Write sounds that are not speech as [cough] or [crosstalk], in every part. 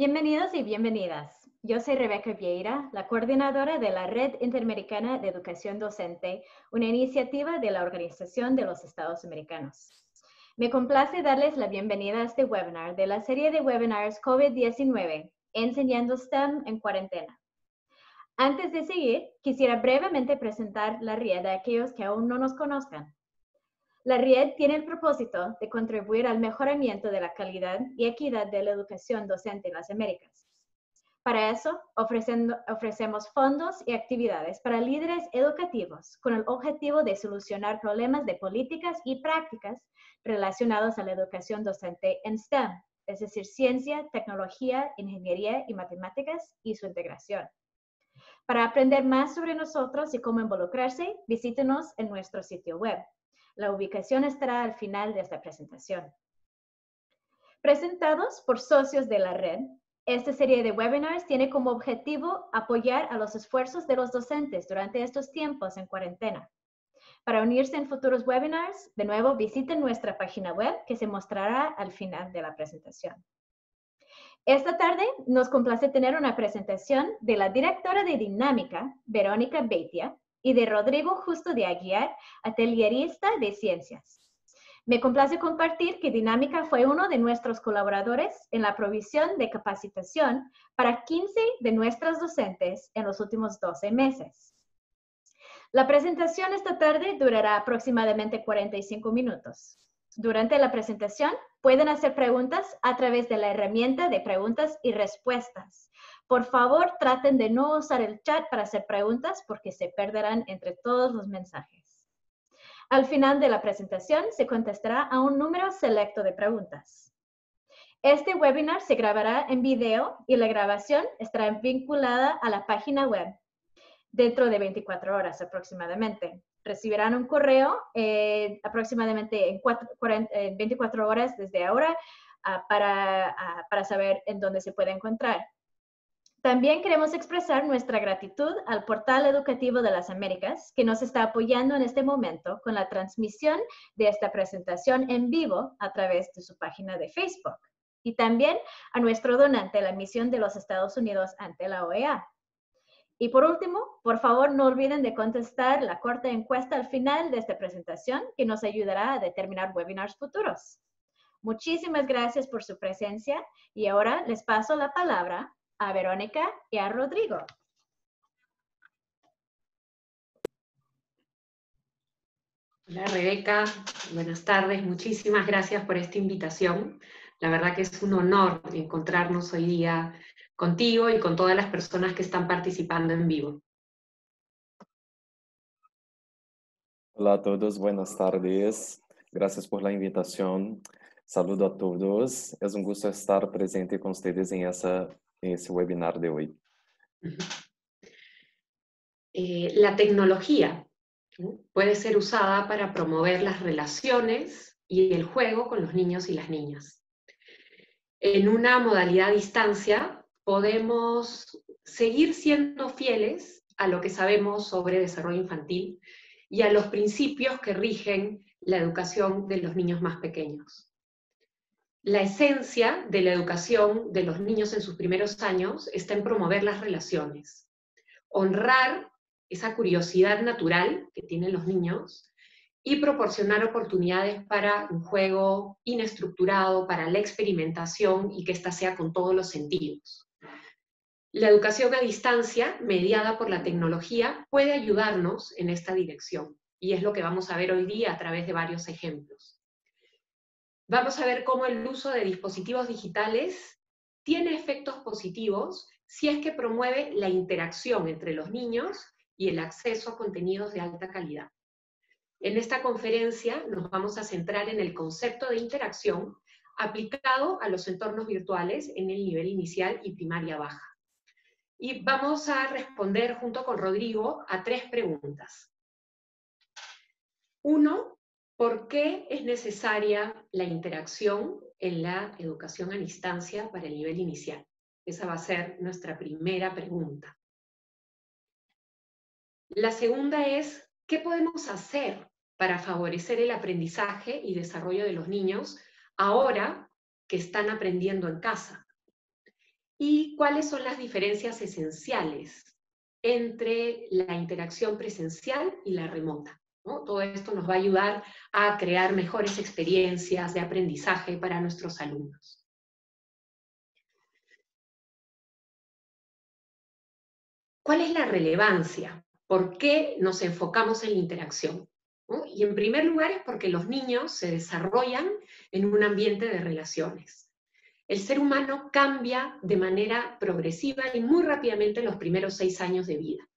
Bienvenidos y bienvenidas. Yo soy Rebeca Vieira, la coordinadora de la Red Interamericana de Educación Docente, una iniciativa de la Organización de los Estados Americanos. Me complace darles la bienvenida a este webinar de la serie de webinars COVID-19, Enseñando STEM en cuarentena. Antes de seguir, quisiera brevemente presentar la RIED a aquellos que aún no nos conozcan. La RIED tiene el propósito de contribuir al mejoramiento de la calidad y equidad de la educación docente en las Américas. Para eso, ofrecemos fondos y actividades para líderes educativos con el objetivo de solucionar problemas de políticas y prácticas relacionados a la educación docente en STEM, es decir, ciencia, tecnología, ingeniería y matemáticas y su integración. Para aprender más sobre nosotros y cómo involucrarse, visítenos en nuestro sitio web la ubicación estará al final de esta presentación. Presentados por socios de la red, esta serie de webinars tiene como objetivo apoyar a los esfuerzos de los docentes durante estos tiempos en cuarentena. Para unirse en futuros webinars, de nuevo visiten nuestra página web que se mostrará al final de la presentación. Esta tarde nos complace tener una presentación de la directora de Dinámica, Verónica Beitia, y de Rodrigo Justo de Aguiar, atelierista de ciencias. Me complace compartir que Dinámica fue uno de nuestros colaboradores en la provisión de capacitación para 15 de nuestras docentes en los últimos 12 meses. La presentación esta tarde durará aproximadamente 45 minutos. Durante la presentación pueden hacer preguntas a través de la herramienta de preguntas y respuestas por favor, traten de no usar el chat para hacer preguntas porque se perderán entre todos los mensajes. Al final de la presentación se contestará a un número selecto de preguntas. Este webinar se grabará en video y la grabación estará vinculada a la página web dentro de 24 horas aproximadamente. Recibirán un correo eh, aproximadamente en 24 horas desde ahora ah, para, ah, para saber en dónde se puede encontrar. También queremos expresar nuestra gratitud al Portal Educativo de las Américas, que nos está apoyando en este momento con la transmisión de esta presentación en vivo a través de su página de Facebook. Y también a nuestro donante, la misión de los Estados Unidos ante la OEA. Y por último, por favor, no olviden de contestar la corta encuesta al final de esta presentación, que nos ayudará a determinar webinars futuros. Muchísimas gracias por su presencia y ahora les paso la palabra a Verónica y a Rodrigo. Hola Rebeca, buenas tardes, muchísimas gracias por esta invitación. La verdad que es un honor encontrarnos hoy día contigo y con todas las personas que están participando en vivo. Hola a todos, buenas tardes. Gracias por la invitación. Saludo a todos. Es un gusto estar presente con ustedes en esa en ese webinar de hoy? Eh, la tecnología puede ser usada para promover las relaciones y el juego con los niños y las niñas. En una modalidad a distancia podemos seguir siendo fieles a lo que sabemos sobre desarrollo infantil y a los principios que rigen la educación de los niños más pequeños la esencia de la educación de los niños en sus primeros años está en promover las relaciones, honrar esa curiosidad natural que tienen los niños y proporcionar oportunidades para un juego inestructurado, para la experimentación y que ésta sea con todos los sentidos. La educación a distancia, mediada por la tecnología, puede ayudarnos en esta dirección y es lo que vamos a ver hoy día a través de varios ejemplos. Vamos a ver cómo el uso de dispositivos digitales tiene efectos positivos si es que promueve la interacción entre los niños y el acceso a contenidos de alta calidad. En esta conferencia nos vamos a centrar en el concepto de interacción aplicado a los entornos virtuales en el nivel inicial y primaria baja. Y vamos a responder junto con Rodrigo a tres preguntas. Uno, ¿Por qué es necesaria la interacción en la educación a distancia para el nivel inicial? Esa va a ser nuestra primera pregunta. La segunda es, ¿qué podemos hacer para favorecer el aprendizaje y desarrollo de los niños ahora que están aprendiendo en casa? y cuáles son las diferencias esenciales entre la interacción presencial y la remota. Todo esto nos va a ayudar a crear mejores experiencias de aprendizaje para nuestros alumnos. ¿Cuál es la relevancia? ¿Por qué nos enfocamos en la interacción? Y en primer lugar es porque los niños se desarrollan en un ambiente de relaciones. El ser humano cambia de manera progresiva y muy rápidamente en los primeros seis años de vida.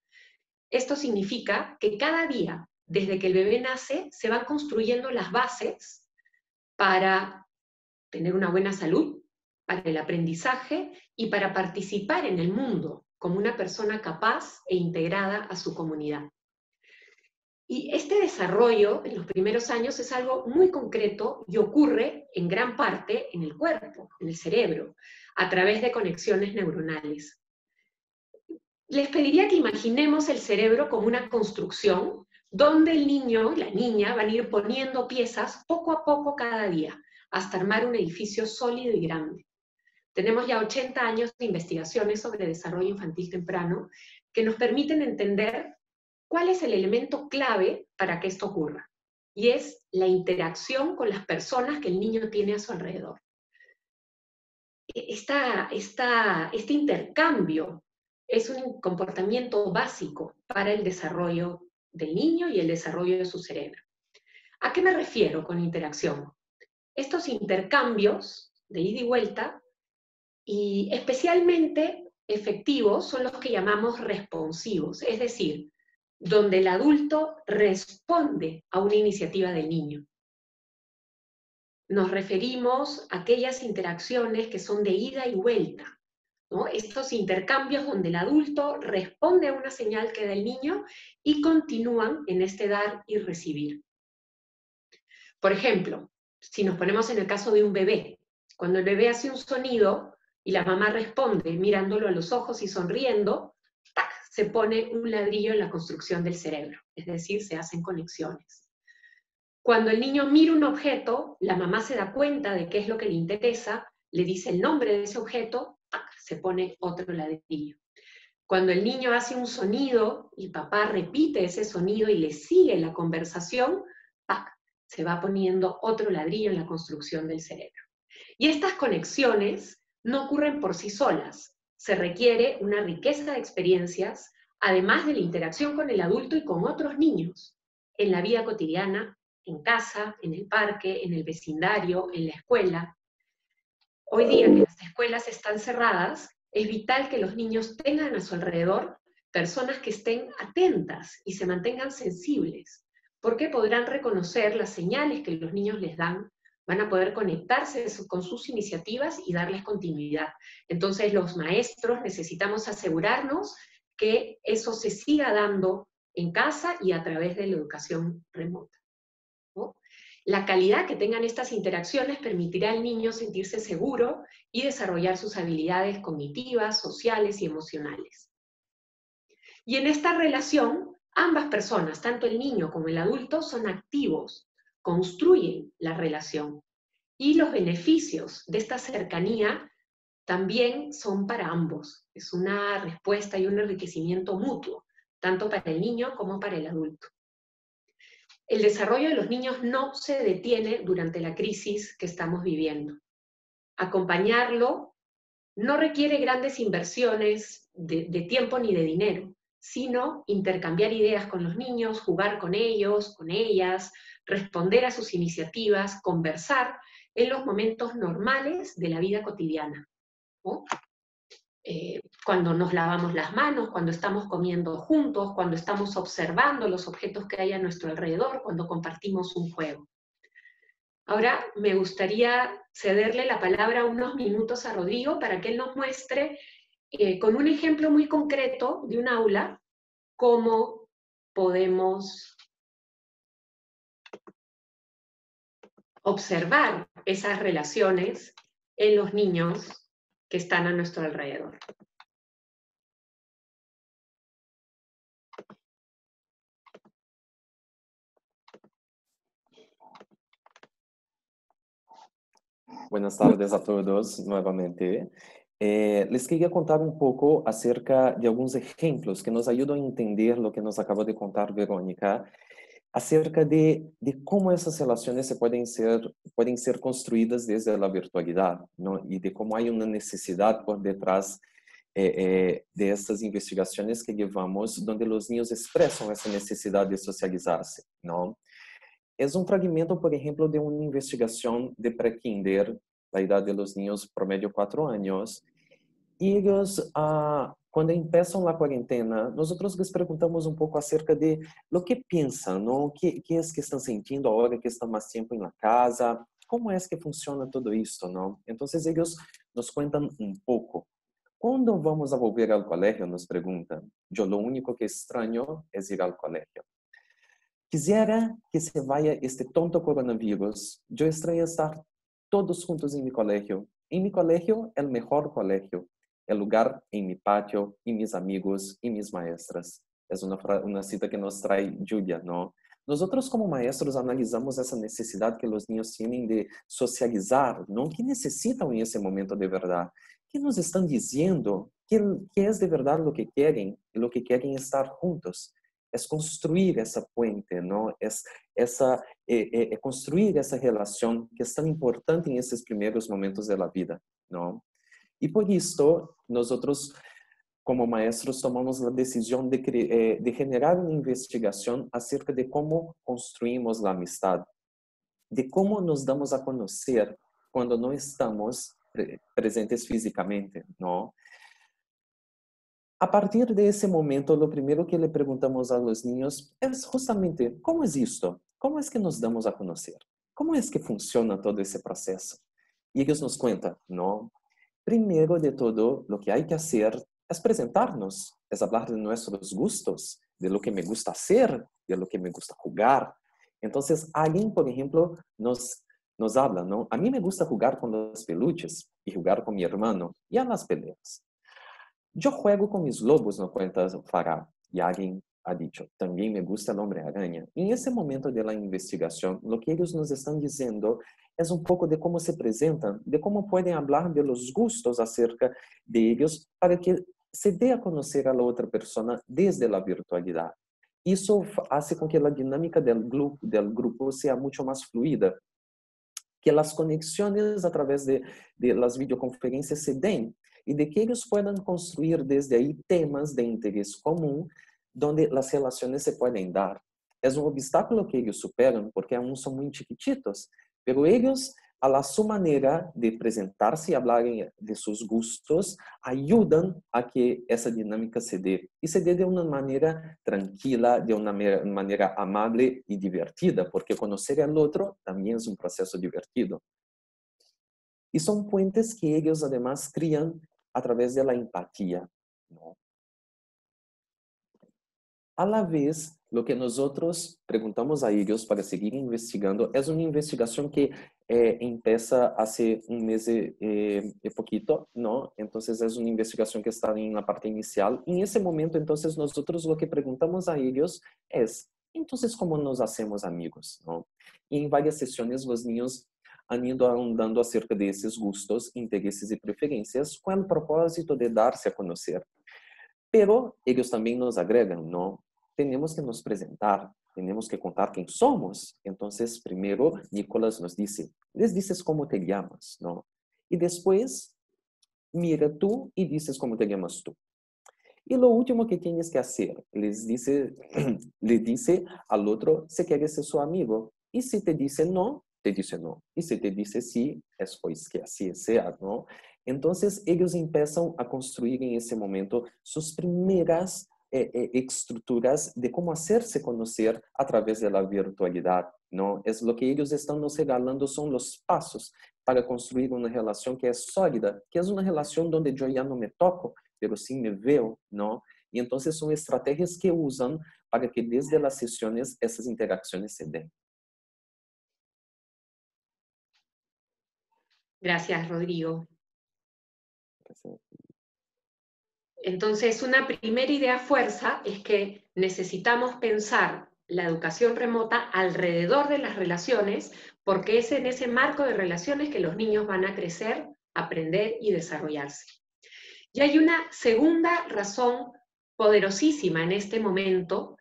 Esto significa que cada día, desde que el bebé nace, se van construyendo las bases para tener una buena salud, para el aprendizaje y para participar en el mundo como una persona capaz e integrada a su comunidad. Y este desarrollo en los primeros años es algo muy concreto y ocurre en gran parte en el cuerpo, en el cerebro, a través de conexiones neuronales. Les pediría que imaginemos el cerebro como una construcción donde el niño y la niña van a ir poniendo piezas poco a poco cada día, hasta armar un edificio sólido y grande. Tenemos ya 80 años de investigaciones sobre desarrollo infantil temprano que nos permiten entender cuál es el elemento clave para que esto ocurra. Y es la interacción con las personas que el niño tiene a su alrededor. E, este intercambio es un comportamiento básico para el desarrollo del niño y el desarrollo de su cerebro. ¿A qué me refiero con interacción? Estos intercambios de ida y vuelta y especialmente efectivos son los que llamamos responsivos, es decir, donde el adulto responde a una iniciativa del niño. Nos referimos a aquellas interacciones que son de ida y vuelta, estos intercambios donde el adulto responde a una señal que da el niño y continúan en este dar y recibir. Por ejemplo, si nos ponemos en el caso de un bebé, cuando el bebé hace un sonido, y la mamá responde mirándolo a los ojos y sonriendo, se pone un ladrillo en la construcción del cerebro, es decir, se hacen conexiones. Cuando el niño mira un objeto, la mamá se da cuenta de qué es lo que le interesa, le dice el nombre de ese objeto, se pone otro ladrillo. Cuando el niño hace un sonido y papá repite ese sonido y le sigue la conversación, se va poniendo otro ladrillo en la construcción del cerebro. Y estas conexiones no ocurren por sí solas. Se requiere una riqueza de experiencias, además de la interacción con el adulto y con otros niños, en la vida cotidiana, en casa, en el parque, en el vecindario, en la escuela. Hoy día que las escuelas están cerradas, es vital que los niños tengan a su alrededor personas que estén atentas y se mantengan sensibles, porque podrán reconocer las señales que los niños les dan van a poder conectarse con sus iniciativas y darles continuidad. Entonces los maestros necesitamos asegurarnos que eso se siga dando en casa y a través de la educación remota. La calidad que tengan estas interacciones permitirá al niño sentirse seguro y desarrollar sus habilidades cognitivas, sociales y emocionales. Y en esta relación, ambas personas, tanto el niño como el adulto, son activos construyen la relación. Y los beneficios de esta cercanía también son para ambos. Es una respuesta y un enriquecimiento mutuo, tanto para el niño como para el adulto. El desarrollo de los niños no se detiene durante la crisis que estamos viviendo. Acompañarlo no requiere grandes inversiones de, tiempo ni de dinero, sino intercambiar ideas con los niños, jugar con ellos, con ellas, responder a sus iniciativas, conversar en los momentos normales de la vida cotidiana. Eh, cuando nos lavamos las manos, cuando estamos comiendo juntos, cuando estamos observando los objetos que hay a nuestro alrededor, cuando compartimos un juego. Ahora me gustaría cederle la palabra unos minutos a Rodrigo para que él nos muestre eh, con un ejemplo muy concreto de un aula cómo podemos observar esas relaciones en los niños que están a nuestro alrededor. Buenas tardes a todos nuevamente. Eh, les quería contar un poco acerca de algunos ejemplos que nos ayudan a entender lo que nos acaba de contar Verónica, acerca de, de cómo esas relaciones se pueden ser, pueden ser construidas desde la virtualidad, ¿no? Y de cómo hay una necesidad por detrás eh, eh, de estas investigaciones que llevamos, donde los niños expresan esa necesidad de socializarse, ¿no? Es un fragmento, por ejemplo, de una investigación de pre-kinder, la edad de los niños promedio cuatro años, y ellos, ah, cuando empiezan la cuarentena, nosotros les preguntamos un poco acerca de lo que piensan, ¿no? ¿Qué, qué es que están sintiendo ahora que están más tiempo en la casa? ¿Cómo es que funciona todo esto, no? Entonces ellos nos cuentan un poco. ¿Cuándo vamos a volver al colegio? Nos preguntan. Yo lo único que extraño es ir al colegio. Quisiera que se vaya este tonto coronavirus. Yo extraño estar todos juntos en mi colegio. En mi colegio, el mejor colegio el lugar en mi patio y mis amigos y mis maestras. Es una, una cita que nos trae Julia, ¿no? Nosotros como maestros analizamos esa necesidad que los niños tienen de socializar, ¿no? ¿Qué necesitan en ese momento de verdad? ¿Qué nos están diciendo? ¿Qué, qué es de verdad lo que quieren? Lo que quieren estar juntos. Es construir esa puente, ¿no? Es esa, eh, eh, construir esa relación que es tan importante en esos primeros momentos de la vida, ¿no? Y por esto, nosotros como maestros tomamos la decisión de, eh, de generar una investigación acerca de cómo construimos la amistad, de cómo nos damos a conocer cuando no estamos presentes físicamente, ¿no? A partir de ese momento, lo primero que le preguntamos a los niños es justamente, ¿cómo es esto? ¿Cómo es que nos damos a conocer? ¿Cómo es que funciona todo ese proceso? Y ellos nos cuentan, ¿no? Primero de todo, lo que hay que hacer es presentarnos, es hablar de nuestros gustos, de lo que me gusta hacer, de lo que me gusta jugar. Entonces, alguien, por ejemplo, nos, nos habla, ¿no? A mí me gusta jugar con los peluches y jugar con mi hermano y a las peleas. Yo juego con mis lobos, no cuenta Farah. Y alguien ha dicho, también me gusta el hombre araña. En ese momento de la investigación, lo que ellos nos están diciendo es un poco de cómo se presentan, de cómo pueden hablar de los gustos acerca de ellos para que se dé a conocer a la otra persona desde la virtualidad. Eso hace con que la dinámica del grupo, sea mucho más fluida, que las conexiones a través de, de las videoconferencias se den y de que ellos puedan construir desde ahí temas de interés común donde las relaciones se pueden dar. Es un obstáculo que ellos superan porque aún son muy chiquititos, pero ellos, a la su manera de presentarse y hablar de sus gustos, ayudan a que esa dinámica se dé. Y se dé de una manera tranquila, de una manera amable y divertida, porque conocer al otro también es un proceso divertido. Y son puentes que ellos además crían a través de la empatía. ¿no? A la vez, lo que nosotros preguntamos a ellos para seguir investigando es una investigación que eh, empieza hace un mes y, eh, poquito, ¿no? Entonces es una investigación que está en la parte inicial. Y en ese momento, entonces, nosotros lo que preguntamos a ellos es, entonces, ¿cómo nos hacemos amigos? ¿no? Y en varias sesiones los niños han ido ahondando acerca de esos gustos, intereses y preferencias con el propósito de darse a conocer. Pero ellos también nos agregan, ¿no? Tenemos que nos presentar, tenemos que contar quién somos. Entonces, primero, Nicolás nos dice, les dices cómo te llamas, ¿no? Y después, mira tú y dices cómo te llamas tú. Y lo último que tienes que hacer, les dice, [clears throat] le dice al otro si quieres ser su amigo. Y si te dice no, te dice no. Y si te dice sí, es pues que así sea, ¿no? Entonces ellos empiezan a construir en ese momento sus primeras estructuras de cómo hacerse conocer a través de la virtualidad, ¿no? Es lo que ellos están nos regalando son los pasos para construir una relación que es sólida, que es una relación donde yo ya no me toco, pero sí me veo, ¿no? Y entonces son estrategias que usan para que desde las sesiones esas interacciones se den. Gracias, Rodrigo. Entonces, una primera idea fuerza es que necesitamos pensar la educación remota alrededor de las relaciones, porque es en ese marco de relaciones que los niños van a crecer, aprender y desarrollarse. Y hay una segunda razón poderosísima en este momento,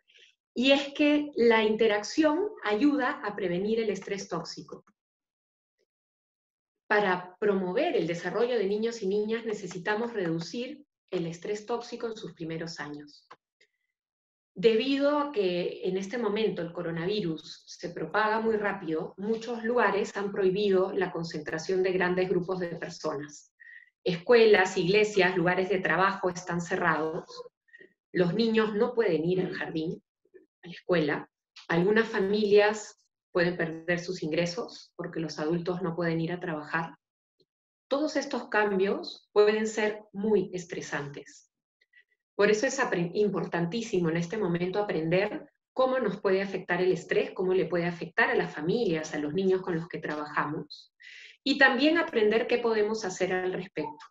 y es que la interacción ayuda a prevenir el estrés tóxico. Para promover el desarrollo de niños y niñas necesitamos reducir el estrés tóxico en sus primeros años. Debido a que en este momento el coronavirus se propaga muy rápido, muchos lugares han prohibido la concentración de grandes grupos de personas. Escuelas, iglesias, lugares de trabajo están cerrados. Los niños no pueden ir al jardín, a la escuela. Algunas familias pueden perder sus ingresos porque los adultos no pueden ir a trabajar. Todos estos cambios pueden ser muy estresantes. Por eso es importantísimo en este momento aprender cómo nos puede afectar el estrés, cómo le puede afectar a las familias, a los niños con los que trabajamos, y también aprender qué podemos hacer al respecto.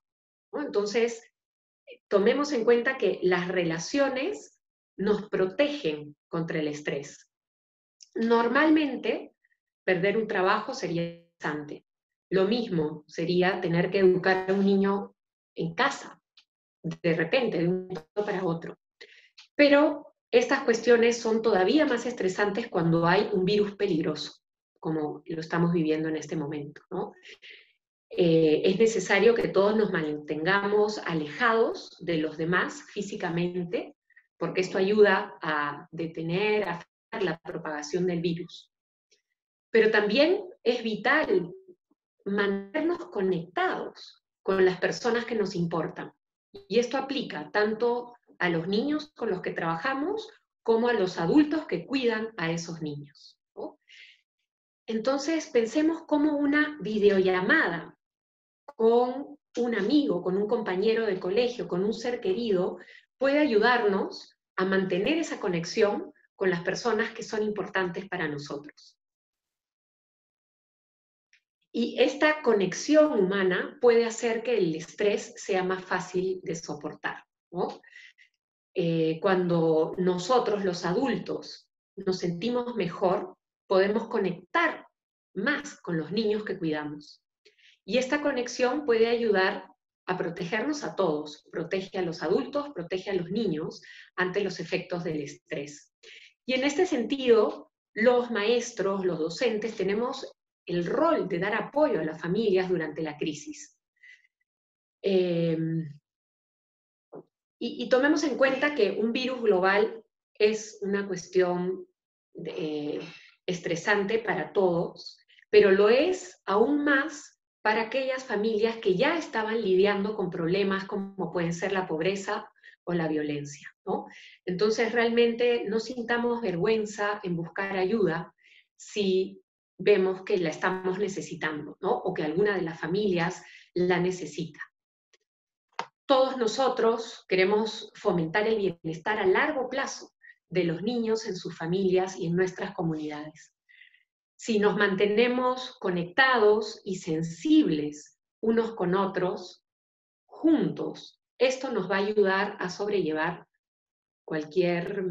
Entonces, tomemos en cuenta que las relaciones nos protegen contra el estrés. Normalmente, perder un trabajo sería interesante. Lo mismo sería tener que educar a un niño en casa, de repente, de un momento para otro. Pero estas cuestiones son todavía más estresantes cuando hay un virus peligroso, como lo estamos viviendo en este momento. Eh, es necesario que todos nos mantengamos alejados de los demás físicamente, porque esto ayuda a detener, a la propagación del virus. Pero también es vital mantenernos conectados con las personas que nos importan. Y esto aplica tanto a los niños con los que trabajamos como a los adultos que cuidan a esos niños. Entonces, pensemos como una videollamada con un amigo, con un compañero de colegio, con un ser querido, puede ayudarnos a mantener esa conexión con las personas que son importantes para nosotros. Y esta conexión humana puede hacer que el estrés sea más fácil de soportar. Eh, cuando nosotros, los adultos, nos sentimos mejor, podemos conectar más con los niños que cuidamos. Y esta conexión puede ayudar a protegernos a todos, protege a los adultos, protege a los niños ante los efectos del estrés. Y en este sentido, los maestros, los docentes, tenemos el rol de dar apoyo a las familias durante la crisis. Em, y, tomemos en cuenta que un virus global es una cuestión eh, estresante para todos, pero lo es aún más para aquellas familias que ya estaban lidiando con problemas como pueden ser la pobreza o la violencia. ¿no? Entonces, realmente no sintamos vergüenza en buscar ayuda si vemos que la estamos necesitando, ¿no? O que alguna de las familias la necesita. Todos nosotros queremos fomentar el bienestar a largo plazo de los niños en sus familias y en nuestras comunidades. Si nos mantenemos conectados y sensibles unos con otros, juntos, esto nos va a ayudar a sobrellevar cualquier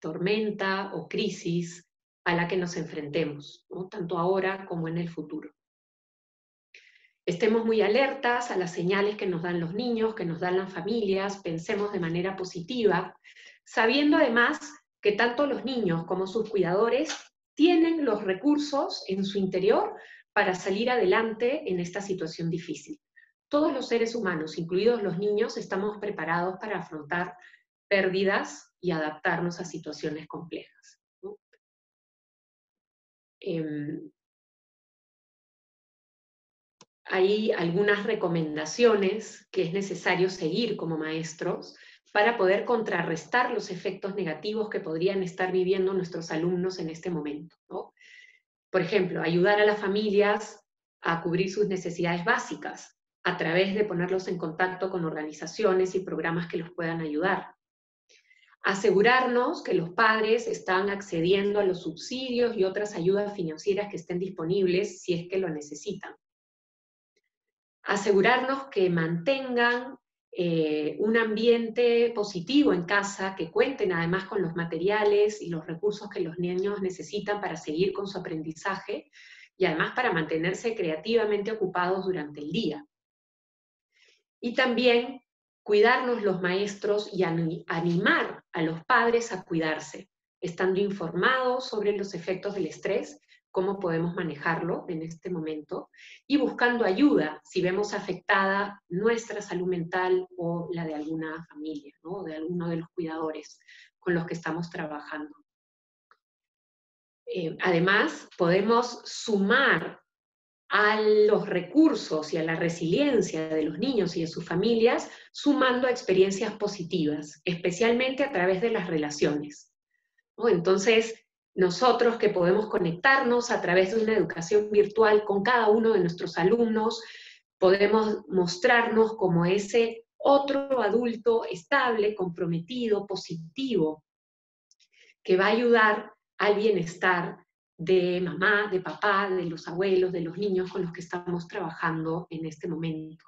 tormenta o crisis a la que nos enfrentemos, tanto ahora como en el futuro. Estemos muy alertas a las señales que nos dan los niños, que nos dan las familias, pensemos de manera positiva, sabiendo además que tanto los niños como sus cuidadores tienen los recursos en su interior para salir adelante en esta situación difícil. Todos los seres humanos, incluidos los niños, estamos preparados para afrontar pérdidas y adaptarnos a situaciones complejas. Em, hay algunas recomendaciones que es necesario seguir como maestros para poder contrarrestar los efectos negativos que podrían estar viviendo nuestros alumnos en este momento. Por ejemplo, ayudar a las familias a cubrir sus necesidades básicas a través de ponerlos en contacto con organizaciones y programas que los puedan ayudar asegurarnos que los padres están accediendo a los subsidios y otras ayudas financieras que estén disponibles si es que lo necesitan. Asegurarnos que mantengan eh, un ambiente positivo en casa, que cuenten además con los materiales y los recursos que los niños necesitan para seguir con su aprendizaje y además para mantenerse creativamente ocupados durante el día. Y también cuidarnos los maestros y animar a los padres a cuidarse, estando informados sobre los efectos del estrés, cómo podemos manejarlo en este momento, y buscando ayuda si vemos afectada nuestra salud mental o la de alguna familia, ¿no? de alguno de los cuidadores con los que estamos trabajando. Eh, además, podemos sumar a los recursos y a la resiliencia de los niños y de sus familias, sumando a experiencias positivas, especialmente a través de las relaciones. Entonces, nosotros que podemos conectarnos a través de una educación virtual con cada uno de nuestros alumnos, podemos mostrarnos como ese otro adulto estable, comprometido, positivo, que va a ayudar al bienestar de mamá, de papá, de los abuelos, de los niños con los que estamos trabajando en este momento.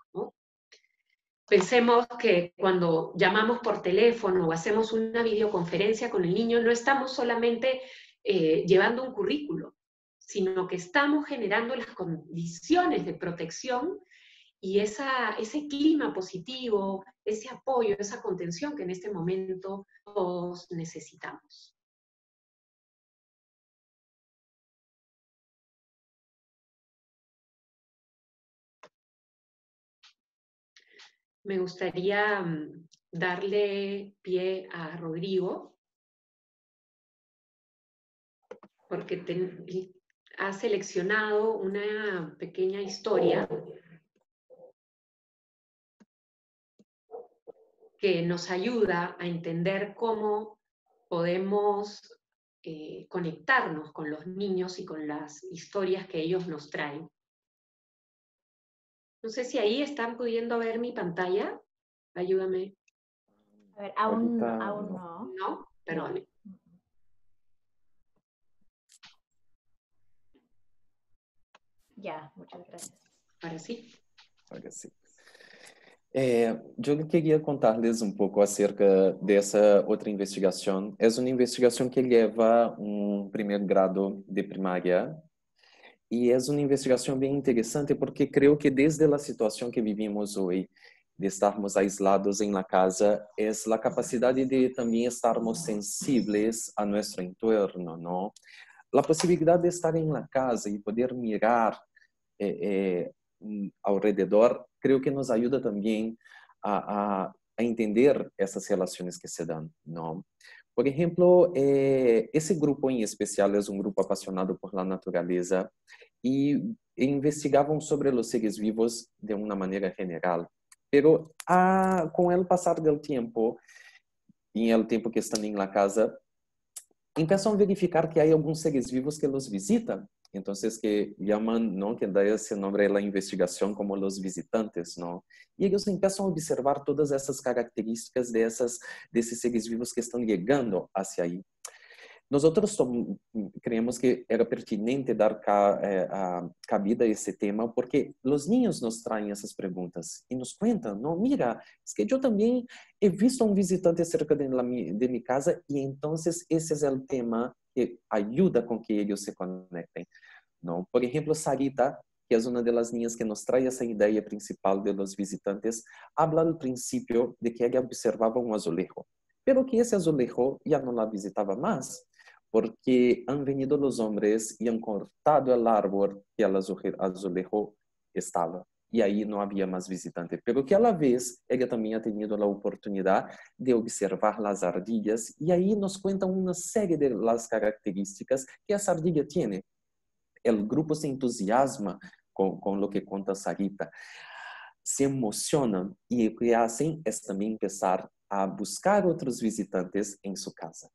Pensemos que cuando llamamos por teléfono o hacemos una videoconferencia con el niño, no estamos solamente eh, llevando un currículo, sino que estamos generando las condiciones de protección y esa, ese clima positivo, ese apoyo, esa contención que en este momento todos necesitamos. Me gustaría mm, darle pie a Rodrigo, porque ha seleccionado una pequeña historia que nos ayuda a entender cómo podemos eh, conectarnos con los niños y con las historias que ellos nos traen. No sé si ahí están pudiendo ver mi pantalla. Ayúdame. A ver, aún, aún no. No, perdón. Ya, muchas gracias. Ahora sí. Ahora sí. Eh, yo quería contarles un poco acerca de esa otra investigación. Es una investigación que lleva un primer grado de primaria e é uma investigação bem interessante porque creio que desde a situação que vivimos hoje, de estarmos aislados em la casa, é a capacidade de também estarmos sensíveis a nosso entorno, não? A possibilidade de estar em la casa e poder mirar eh, eh, ao redor, creio que nos ajuda também a, a, a entender essas relações que se dão, não? Por exemplo, eh, esse grupo em especial é um grupo apaixonado por la natureza e investigavam sobre os seres vivos de uma maneira general. Pero ah, com o passar do tempo, em el tempo que estão em la casa, começam a verificar que há alguns seres vivos que los visitam. Então, que chamam, não, que dá esse nome à investigação como os visitantes, não? E eles começam a observar todas essas características dessas desses seres vivos que estão chegando hacia aí. Nós creemos que era pertinente dar eh, a, cabida a esse tema porque os niños nos traem essas perguntas e nos contam, não, mira, é que eu também he visto um visitante cerca de, la, de minha casa e então esse é o tema que ajuda com que eles se conectem. Não? Por exemplo, Sarita, que é uma das linhas que nos traz essa ideia principal de los visitantes, habla do princípio de que ela observava um azulejo, pero que esse azulejo já não la visitava mais porque han venido los hombres y han cortado el árbol que el azulejo estaba. E aí não havia mais visitante. Pero que a la vez, ela também ha tenido a oportunidade de observar as ardilhas e aí nos conta uma série de las características que essa ardilha tem. O grupo se entusiasma com, com o que conta Sarita, se emocionam e o que fazem é também começar a buscar outros visitantes em sua casa.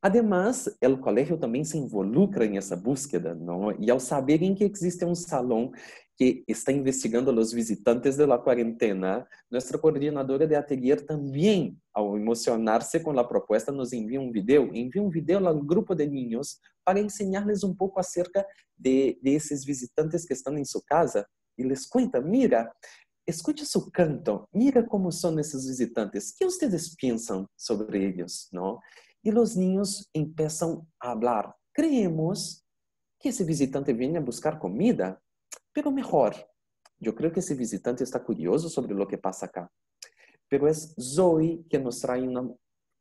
Además, o colégio também se involucra nessa búsqueda, não? E ao saberem que existe um salão que está investigando os visitantes da quarentena, nossa coordenadora de atelier também, ao emocionar-se com a proposta, nos envia um vídeo, envia um vídeo ao grupo de niños para ensinar-lhes um pouco acerca de, de esses visitantes que estão em sua casa e lhes conta, mira, escute seu canto, mira como são esses visitantes, o que vocês pensam sobre eles, não? e os niños empiezan a hablar. Creemos que esse visitante vem a buscar comida, pero mejor. Eu creio que esse visitante está curioso sobre o que passa acá. pero es Zoe que nos trae una,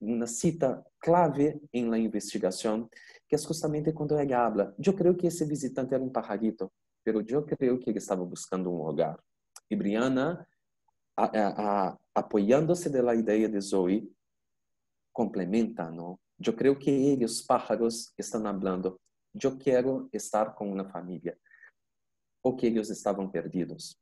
una cita clave en la investigación, que es justamente cuando ella habla. Yo creo que ese visitante era un pajarito, pero yo creo que él estaba buscando un hogar. Y Brianna, a, a, a, apoyándose de la idea de Zoe, complementa, ¿no? Yo creo que ellos, pájaros, están hablando, yo quiero estar con una familia, o que ellos estaban perdidos.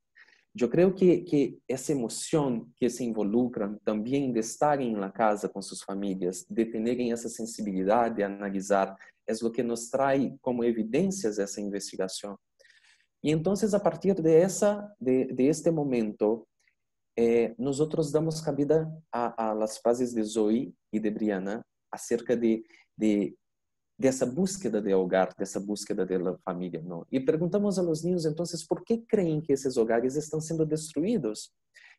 Yo creo que, que esa emoción que se involucra también de estar en la casa con sus familias, de tener esa sensibilidad de analizar, es lo que nos trae como evidencias esa investigación. Y entonces a partir de, esa, de, de este momento, eh, nosotros damos cabida a, a, las frases de Zoe y de Brianna acerca de, de, de, esa búsqueda de hogar, de esa búsqueda de la familia. ¿no? Y preguntamos a los niños entonces, ¿por qué creen que esos hogares están siendo destruidos?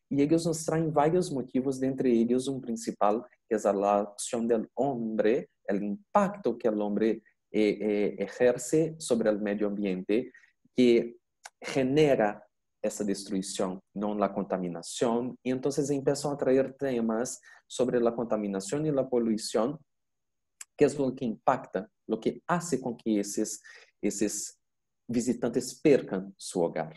Y ellos nos traen varios motivos, de entre ellos un principal, que es la acción del hombre, el impacto que el hombre eh, eh, ejerce sobre el medio ambiente, que genera essa destruição, não a contaminação. E então começam a trazer temas sobre a contaminação e a poluição, que é o que impacta, o que hace com que esses, esses visitantes percam seu hogar.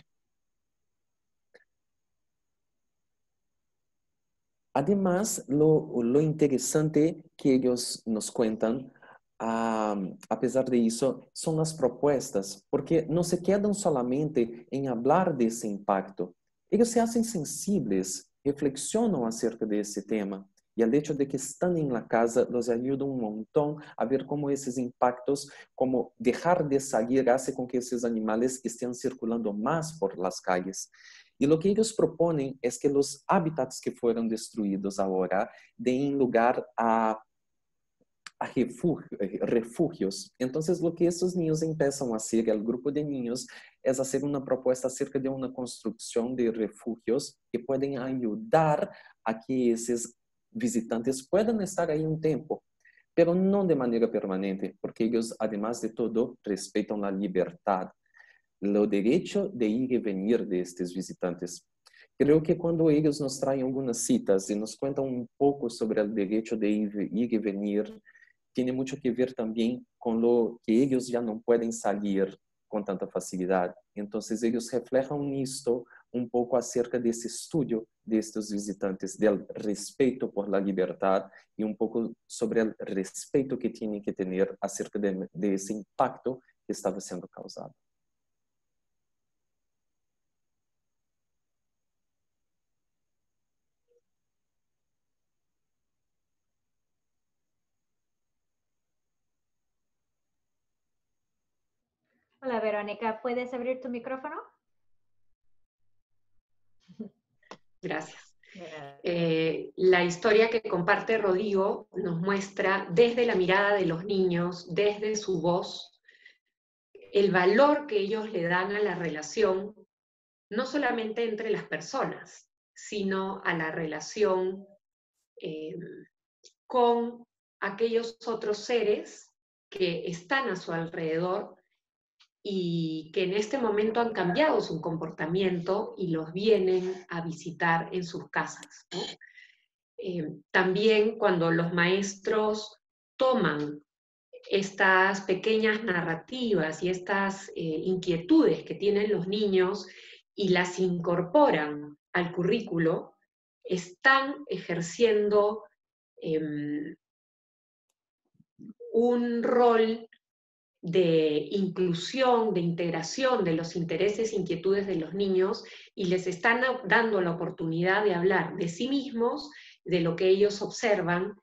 Además, lo, lo interesante que ellos nos cuentan a, apesar de isso, são as propostas, porque não se quedam solamente em falar desse impacto, eles se hacen sensíveis, reflexionam acerca desse tema. E o hecho de que estão em la casa los ajuda um montão a ver como esses impactos, como deixar de sair, hace com que esses animais estejam circulando mais por las calles. E o que eles propõem é que os hábitats que foram destruídos agora deem lugar a a refugios. Entonces, lo que estos niños empiezan a hacer, el grupo de niños, es hacer una propuesta acerca de una construcción de refugios que pueden ayudar a que esos visitantes puedan estar ahí un tiempo, pero no de manera permanente, porque ellos, además de todo, respetan la libertad, lo derecho de ir y venir de estos visitantes. Creo que cuando ellos nos traen algunas citas y nos cuentan un poco sobre el derecho de ir, ir y venir, tiene mucho que ver también con lo que ellos ya no pueden salir con tanta facilidad. Entonces ellos reflejan esto un poco acerca de ese estudio de estos visitantes, del respeto por la libertad y un poco sobre el respeto que tienen que tener acerca de, de ese impacto que estaba siendo causado. Hola, Verónica, ¿puedes abrir tu micrófono? Gracias. Eh, la historia que comparte Rodrigo nos muestra desde la mirada de los niños, desde su voz, el valor que ellos le dan a la relación, no solamente entre las personas, sino a la relación eh, con aquellos otros seres que están a su alrededor y que en este momento han cambiado su comportamiento y los vienen a visitar en sus casas. Eh, también cuando los maestros toman estas pequeñas narrativas y estas eh, inquietudes que tienen los niños y las incorporan al currículo, están ejerciendo em, un rol de inclusión, de integración de los intereses e inquietudes de los niños y les están dando la oportunidad de hablar de sí mismos, de lo que ellos observan.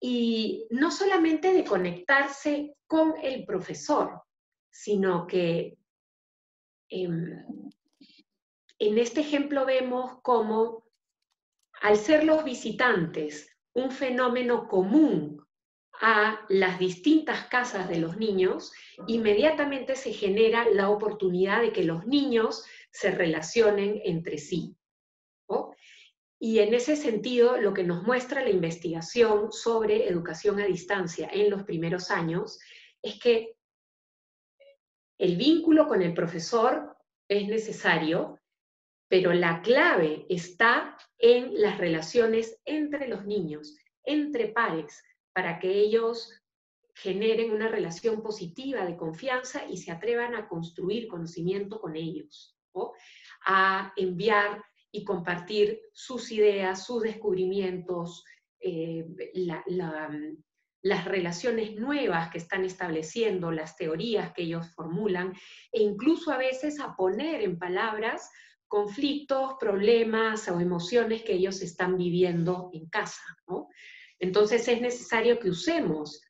Y no solamente de conectarse con el profesor, sino que em, en este ejemplo vemos cómo al ser los visitantes un fenómeno común a las distintas casas de los niños, inmediatamente se genera la oportunidad de que los niños se relacionen entre sí. Y en ese sentido, lo que nos muestra la investigación sobre educación a distancia en los primeros años es que el vínculo con el profesor es necesario, pero la clave está en las relaciones entre los niños, entre pares, para que ellos generen una relación positiva de confianza y se atrevan a construir conocimiento con ellos, a enviar y compartir sus ideas, sus descubrimientos, eh, las relaciones nuevas que están estableciendo, las teorías que ellos formulan, e incluso a veces a poner en palabras conflictos, problemas o emociones que ellos están viviendo en casa. Entonces es necesario que usemos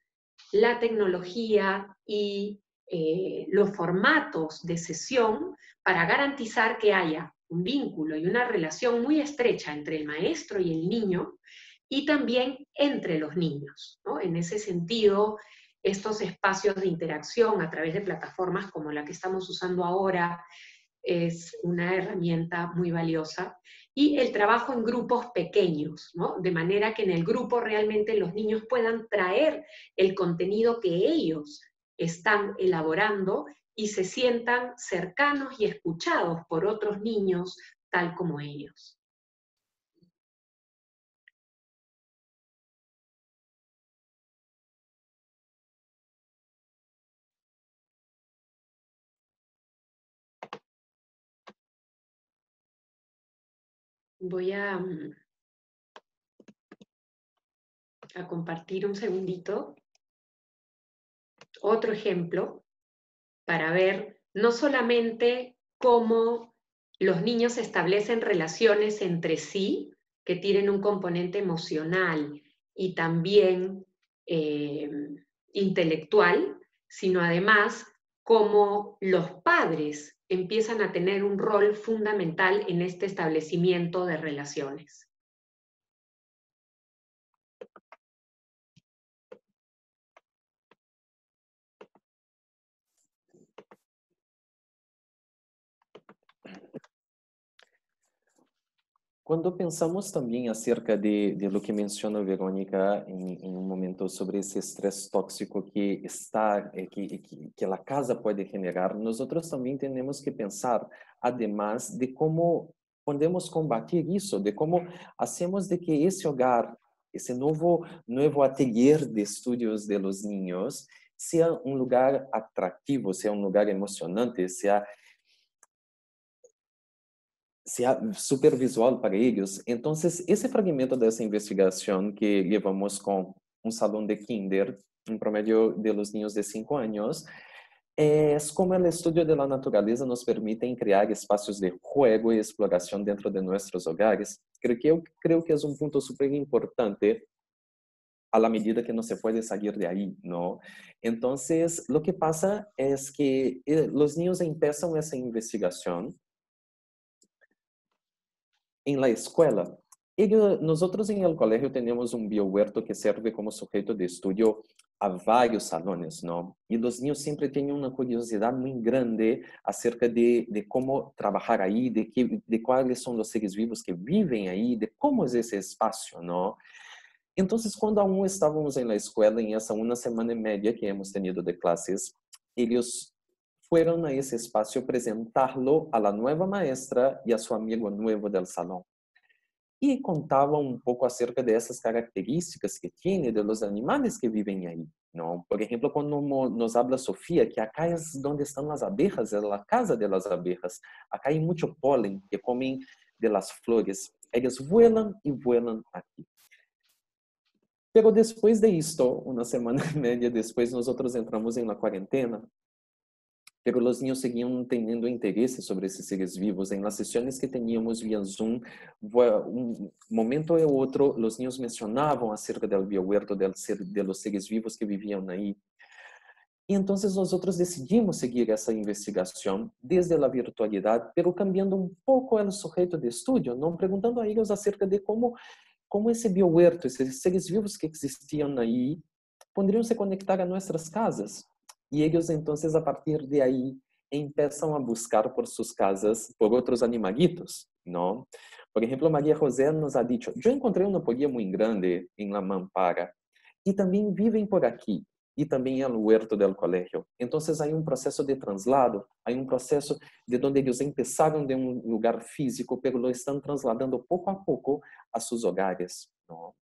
la tecnología y eh, los formatos de sesión para garantizar que haya un vínculo y una relación muy estrecha entre el maestro y el niño y también entre los niños. En ese sentido, estos espacios de interacción a través de plataformas como la que estamos usando ahora es una herramienta muy valiosa. Y el trabajo en grupos pequeños, de manera que en el grupo realmente los niños puedan traer el contenido que ellos están elaborando y se sientan cercanos y escuchados por otros niños tal como ellos. Voy a, mm, a compartir un segundito otro ejemplo para ver no solamente cómo los niños establecen relaciones entre sí que tienen un componente emocional y también eh, intelectual, sino además cómo los padres empiezan a tener un rol fundamental en este establecimiento de relaciones. Cuando pensamos también acerca de, de lo que menciona Verónica en, en, un momento sobre ese estrés tóxico que está, eh, que, que, que, la casa puede generar, nosotros también tenemos que pensar, además, de cómo podemos combatir eso, de cómo hacemos de que ese hogar, ese nuevo, nuevo atelier de estudios de los niños, sea un lugar atractivo, sea un lugar emocionante, sea sea super visual para ellos. Entonces, ese fragmento de esa investigación que llevamos con un salón de kinder, en promedio de los niños de 5 años, es como el estudio de la naturaleza nos permite crear espacios de juego y exploración dentro de nuestros hogares. Creo que, creo que es un punto súper importante a la medida que no se puede salir de ahí, ¿no? Entonces, lo que pasa es que eh, los niños empiezan esa investigación en la escuela. Ellos, nosotros en el colegio tenemos un biohuerto que sirve como sujeto de estudio a varios salones, ¿no? Y los niños siempre tienen una curiosidad muy grande acerca de, de cómo trabajar ahí, de, qué, de cuáles son los seres vivos que viven ahí, de cómo es ese espacio, ¿no? Entonces, cuando aún estábamos en la escuela, en esa una semana y media que hemos tenido de clases, ellos fueron a ese espacio presentarlo a la nueva maestra y a su amigo nuevo del salón. Y contaba un poco acerca de esas características que tiene de los animales que viven ahí. ¿no? Por ejemplo, cuando nos habla Sofía, que acá es donde están las abejas, es la casa de las abejas. Acá hay mucho polen que comen de las flores. Ellas vuelan y vuelan aquí. Pero después de esto, una semana [laughs] y media después, nosotros entramos en la cuarentena pero los niños seguían teniendo interés sobre esses seres vivos. En las sesiones que teníamos vía Zoom, un momento u outro, los niños mencionaban acerca del biohuerto, del ser, de los seres vivos que vivían ahí. Y entonces nosotros decidimos seguir esa investigación desde la virtualidad, pero cambiando un poco el sujeto de estudio, ¿no? preguntando a ellos acerca de cómo, cómo esse biohuerto, esses seres vivos que existiam aí, poderiam se conectar a nossas casas. Y ellos entonces a partir de ahí empiezan a buscar por sus casas por otros animalitos, ¿no? Por ejemplo, María José nos ha dicho, yo encontré una polilla muy grande en la mampara y también viven por aquí. y también al huerto del colegio. Entonces hay un proceso de traslado, hay un proceso de donde ellos empezaron de un lugar físico, pero lo están trasladando a poco a sus hogares. ¿no?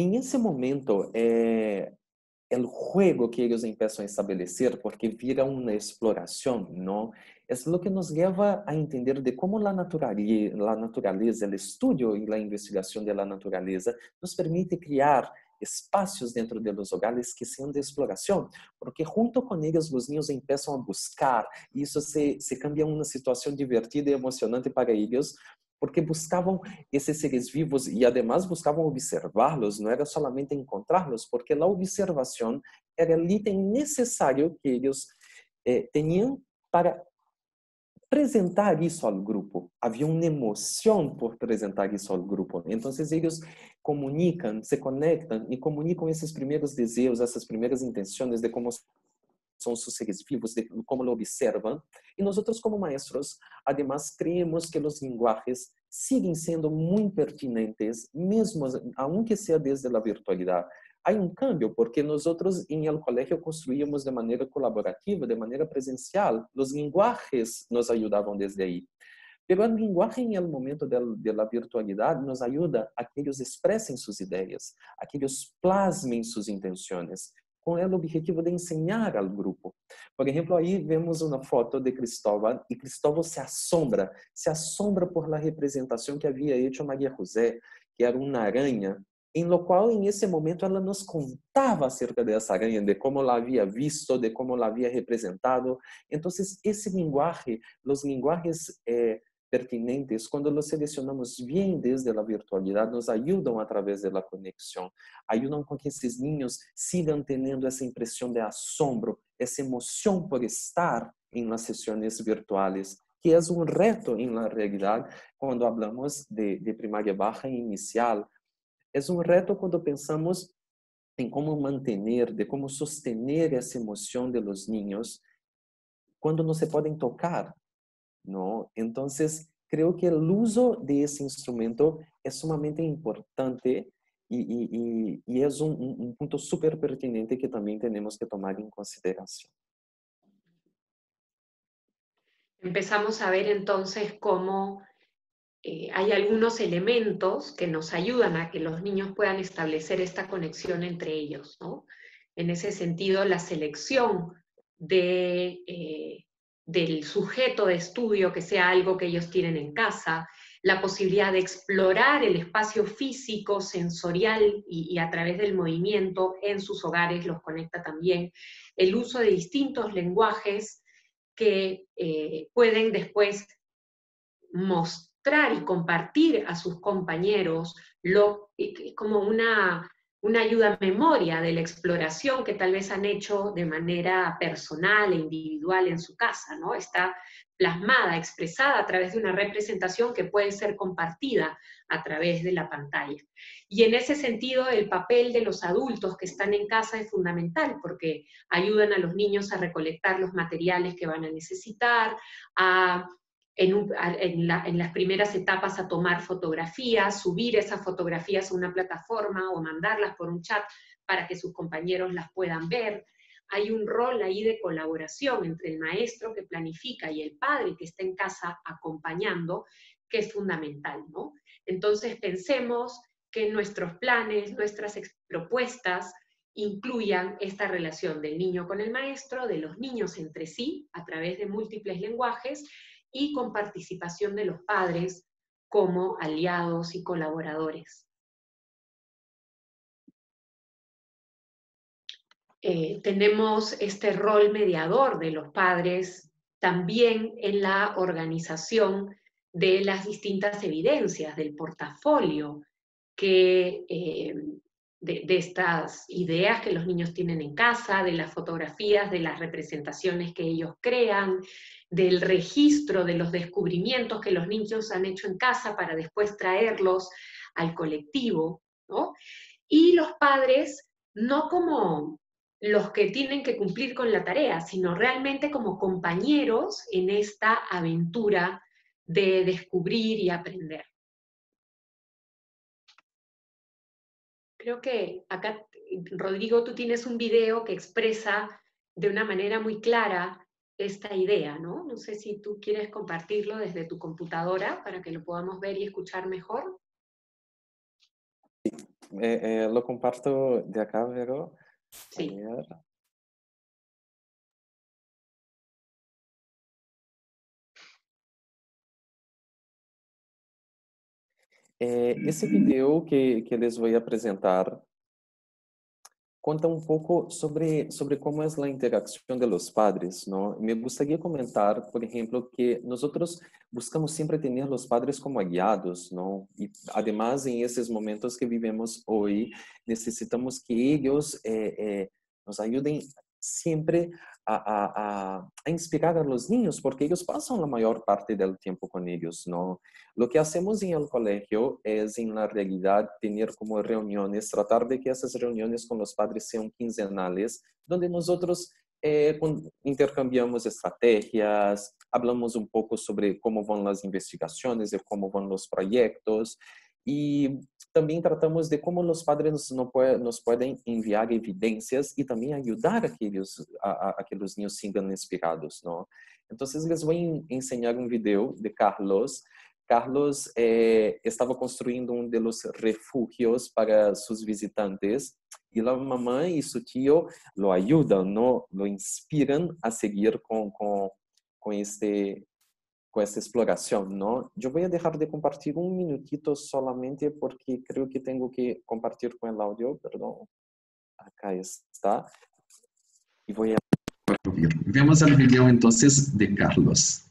En ese momento, eh, el juego que ellos empiezan a establecer, porque vira una exploración, ¿no? Es lo que nos lleva a entender de cómo la naturaleza, la naturaleza, el estudio y la investigación de la nos permite crear espacios dentro de los hogares que sean de exploración, porque junto con ellos los niños empiezan a buscar y eso se, se cambia en una situación divertida y emocionante para ellos, porque buscavam esses seres vivos e, además, buscavam observá-los, não era somente encontrá-los, porque a observação era o item necessário que eles eh, tinham para apresentar isso ao grupo. Havia uma emoção por apresentar isso ao grupo. Então, eles comunicam, se conectam e comunicam esses primeiros desejos, essas primeiras intenções de como são os seres vivos, de como lo observam. E nós como maestros, además, creemos que os linguajes siguen sendo muito pertinentes, mesmo aunque seja desde a virtualidade. Há um cambio porque nós em el colegio construíamos de maneira colaborativa, de maneira presencial. Os linguajes nos ajudavam desde aí. Pero o linguagem em el momento de la virtualidade nos ajuda a que eles expressem suas ideias, a que eles plasmem suas intenções com o objetivo de ensinar ao grupo. Por exemplo, aí vemos uma foto de Cristóvão e Cristóvão se assombra, se assombra por la representação que havia hecho Maria José, que era uma aranha, em lo qual em esse momento ela nos contava acerca dessa aranha, de como ela havia visto, de como ela havia representado. Então, esse linguagem, os linguagens eh, pertinentes, quando los selecionamos bien desde la virtualidad, nos ayudan a través de la conexión, ayudan con que esos niños sigan teniendo esa impresión de asombro, esa emoción por estar en las sesiones virtuales, que es un reto en la realidad cuando hablamos de, de primaria baja e inicial. Es un reto cuando pensamos en cómo mantener, de cómo sostener esa emoción de los niños cuando no se pueden tocar, ¿no? Entonces, creo que el uso de ese instrumento es sumamente importante y, y, y es un, un, punto súper pertinente que también tenemos que tomar en consideración. Empezamos a ver entonces cómo eh, hay algunos elementos que nos ayudan a que los niños puedan establecer esta conexión entre ellos, ¿no? En ese sentido, la selección eh, del sujeto de estudio, que sea algo que ellos tienen en casa, la posibilidad de explorar el espacio físico, sensorial y, a través del movimiento en sus hogares los conecta también, el uso de distintos lenguajes que eh, pueden después mostrar y compartir a sus compañeros lo, eh, como una una ayuda a memoria de la exploración que tal vez han hecho de manera personal e individual en su casa, ¿no? Está plasmada, expresada a través de una representación que puede ser compartida a través de la pantalla. Y en ese sentido, el papel de los adultos que están en casa es fundamental porque ayudan a los niños a recolectar los materiales que van a necesitar, a en, las primeras etapas a tomar fotografías, subir esas fotografías a una plataforma o mandarlas por un chat para que sus compañeros las puedan ver. Hay un rol ahí de colaboración entre el maestro que planifica y el padre que está en casa acompañando, que es fundamental, ¿no? Entonces pensemos que nuestros planes, nuestras propuestas incluyan esta relación del niño con el maestro, de los niños entre sí, a través de múltiples lenguajes, y con participación de los padres como aliados y colaboradores. Eh, tenemos este rol mediador de los padres también en la organización de las distintas evidencias del portafolio que eh, de, estas ideas que los niños tienen en casa, de las fotografías, de las representaciones que ellos crean, del registro de los descubrimientos que los niños han hecho en casa para después traerlos al colectivo, ¿no? Y los padres, no como los que tienen que cumplir con la tarea, sino realmente como compañeros en esta aventura de descubrir y aprender. Creo que acá, Rodrigo, tú tienes un video que expresa de una manera muy clara esta idea, ¿no? No sé si tú quieres compartirlo desde tu computadora para que lo podamos ver y escuchar mejor. Sí, eh, eh, lo comparto de acá, pero... Sí. Eh, esse video que, que les voy a apresentar conta um pouco sobre sobre como é a interação de los padres, não? Me gostaria de comentar, por exemplo, que nós buscamos sempre ter os padres como guiados, não? E, además, em esses momentos que vivemos hoje, necessitamos que eles eh, eh, nos ajudem sempre a, a, a, inspirar a los niños, porque ellos pasan la mayor parte del tiempo con ellos, ¿no? Lo que hacemos en el colegio es, en la realidad, tener como reuniones, tratar de que esas reuniones con los padres sean quincenales, donde nosotros eh, intercambiamos estrategias, hablamos un poco sobre cómo van las investigaciones, de cómo van los proyectos, e também tratamos de como os padres nos podem enviar evidências e também ajudar aqueles a, aqueles niños sigam inspirados, não? Então, les vou ensinar um vídeo de Carlos. Carlos eh, estava construindo um dos refúgios para seus visitantes e a mamãe e seu tio lo ajudam, não? Inspiram a seguir com com com este com essa exploração, não? Eu vou deixar de compartilhar um minutito solamente porque creio que tenho que compartilhar com o áudio, perdão. Acá está. E vou a... Vemos o vídeo então de Carlos.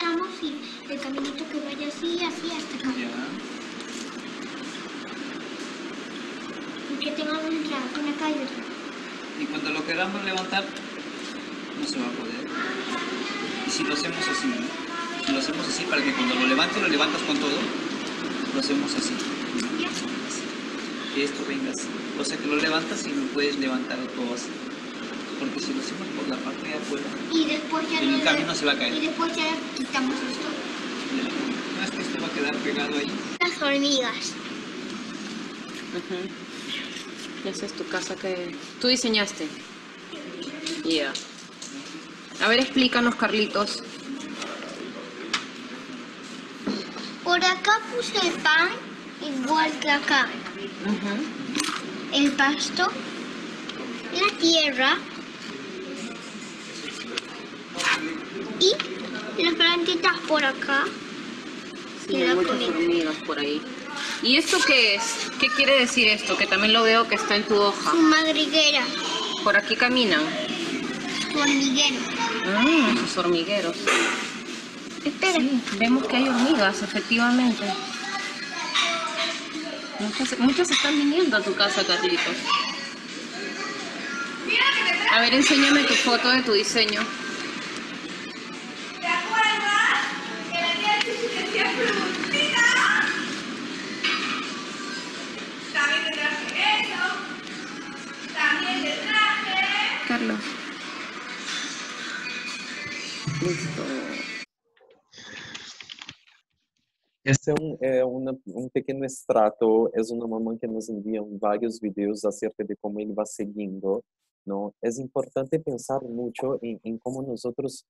Vamos y el caminito que vaya así, así hasta acá. Ya. Y que tenga una entrada con acá y otra. Y cuando lo queramos levantar, no se va a poder. Y si lo hacemos así, si lo hacemos así para que cuando lo levantes, lo levantas con todo, lo hacemos así. Que esto venga así. O sea que lo levantas y lo puedes levantar todo así. Porque si lo hacemos por la parte de afuera, y después ya el camino se va a caer. Y después ya quitamos esto. No es que esto va a quedar pegado ahí. Las hormigas. Esa es tu casa que tú diseñaste. Ya. A ver, explícanos, Carlitos. Por acá puse el pan igual que acá. El pasto, la tierra y las plantitas por acá. Sí, hay muchas hormigas por ahí. ¿Y esto qué es? ¿Qué quiere decir esto? Que también lo veo que está en tu hoja. Su madriguera. Por aquí caminan. Hormiguero. Ah, esos hormigueros. Espera. vemos que hay hormigas, efectivamente. Muchas, muchas están viniendo a tu casa, Carlitos. A ver, enséñame tu foto de tu diseño. Esse é um, é uma, um pequeno extrato, é uma mamãe que nos envia vários vídeos acerca de como ele vai seguindo. Não? É importante pensar muito em, em como nós outros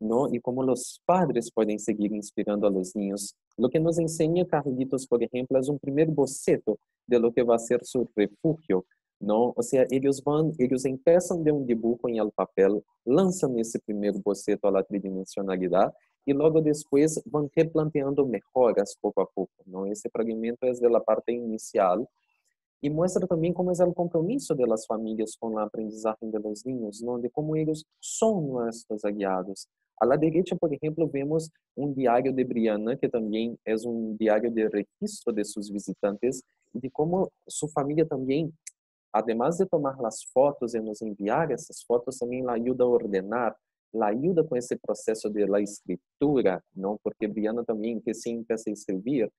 não? e como os padres podem seguir inspirando a los niños. Que nos ensina Carlitos, por exemplo, é um primeiro boceto de lo que vai ser seu refúgio, não? Ou seja, eles vão, eles começam de um dibujo em el papel, lançam esse primeiro boceto à tridimensionalidade e logo depois vão replanteando melhoras pouco a pouco. Não? Esse fragmento é da parte inicial e mostra também como é o compromisso das famílias com a aprendizagem dos niños, não? de como eles são nossos guiados. À la direita, por exemplo, vemos um diário de Brianna, que também é um diário de registro de seus visitantes, e de como sua família também además de tomar las fotos y nos enviar esas fotos, también la ayuda a ordenar, la ayuda con ese proceso de la escritura, ¿no? Porque Briana también que se empieza a escribir.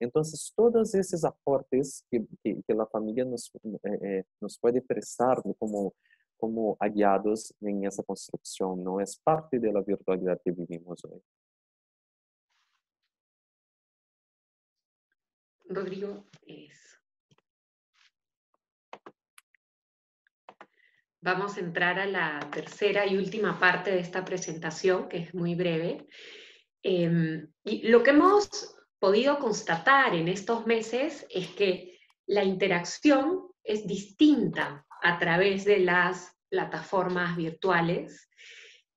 Entonces, todos esos aportes que, que, que la nos, eh, eh nos puede prestar como, como aliados en esa construcción, ¿no? Es parte de la virtualidad que vivimos hoy. Rodrigo, es vamos a entrar a la tercera y última parte de esta presentación, que es muy breve. Em, y lo que hemos podido constatar en estos meses es que la interacción es distinta a través de las plataformas virtuales,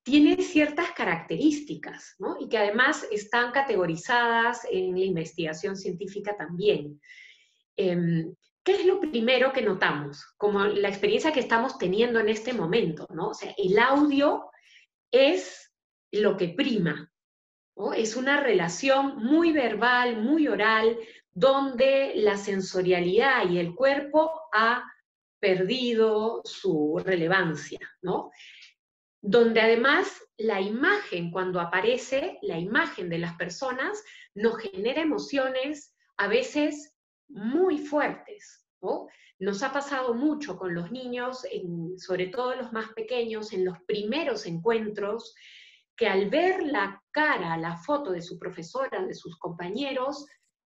tiene ciertas características, ¿no? Y que además están categorizadas en la investigación científica también. Em, ¿Qué es lo primero que notamos? Como la experiencia que estamos teniendo en este momento, ¿no? O sea, el audio es lo que prima, ¿no? Es una relación muy verbal, muy oral, donde la sensorialidad y el cuerpo ha perdido su relevancia, ¿no? Donde además la imagen, cuando aparece, la imagen de las personas nos genera emociones a veces muy fuertes. ¿no? Nos ha pasado mucho con los niños, sobre todo los más pequeños, en los primeros encuentros, que al ver la cara, la foto de su profesora, de sus compañeros,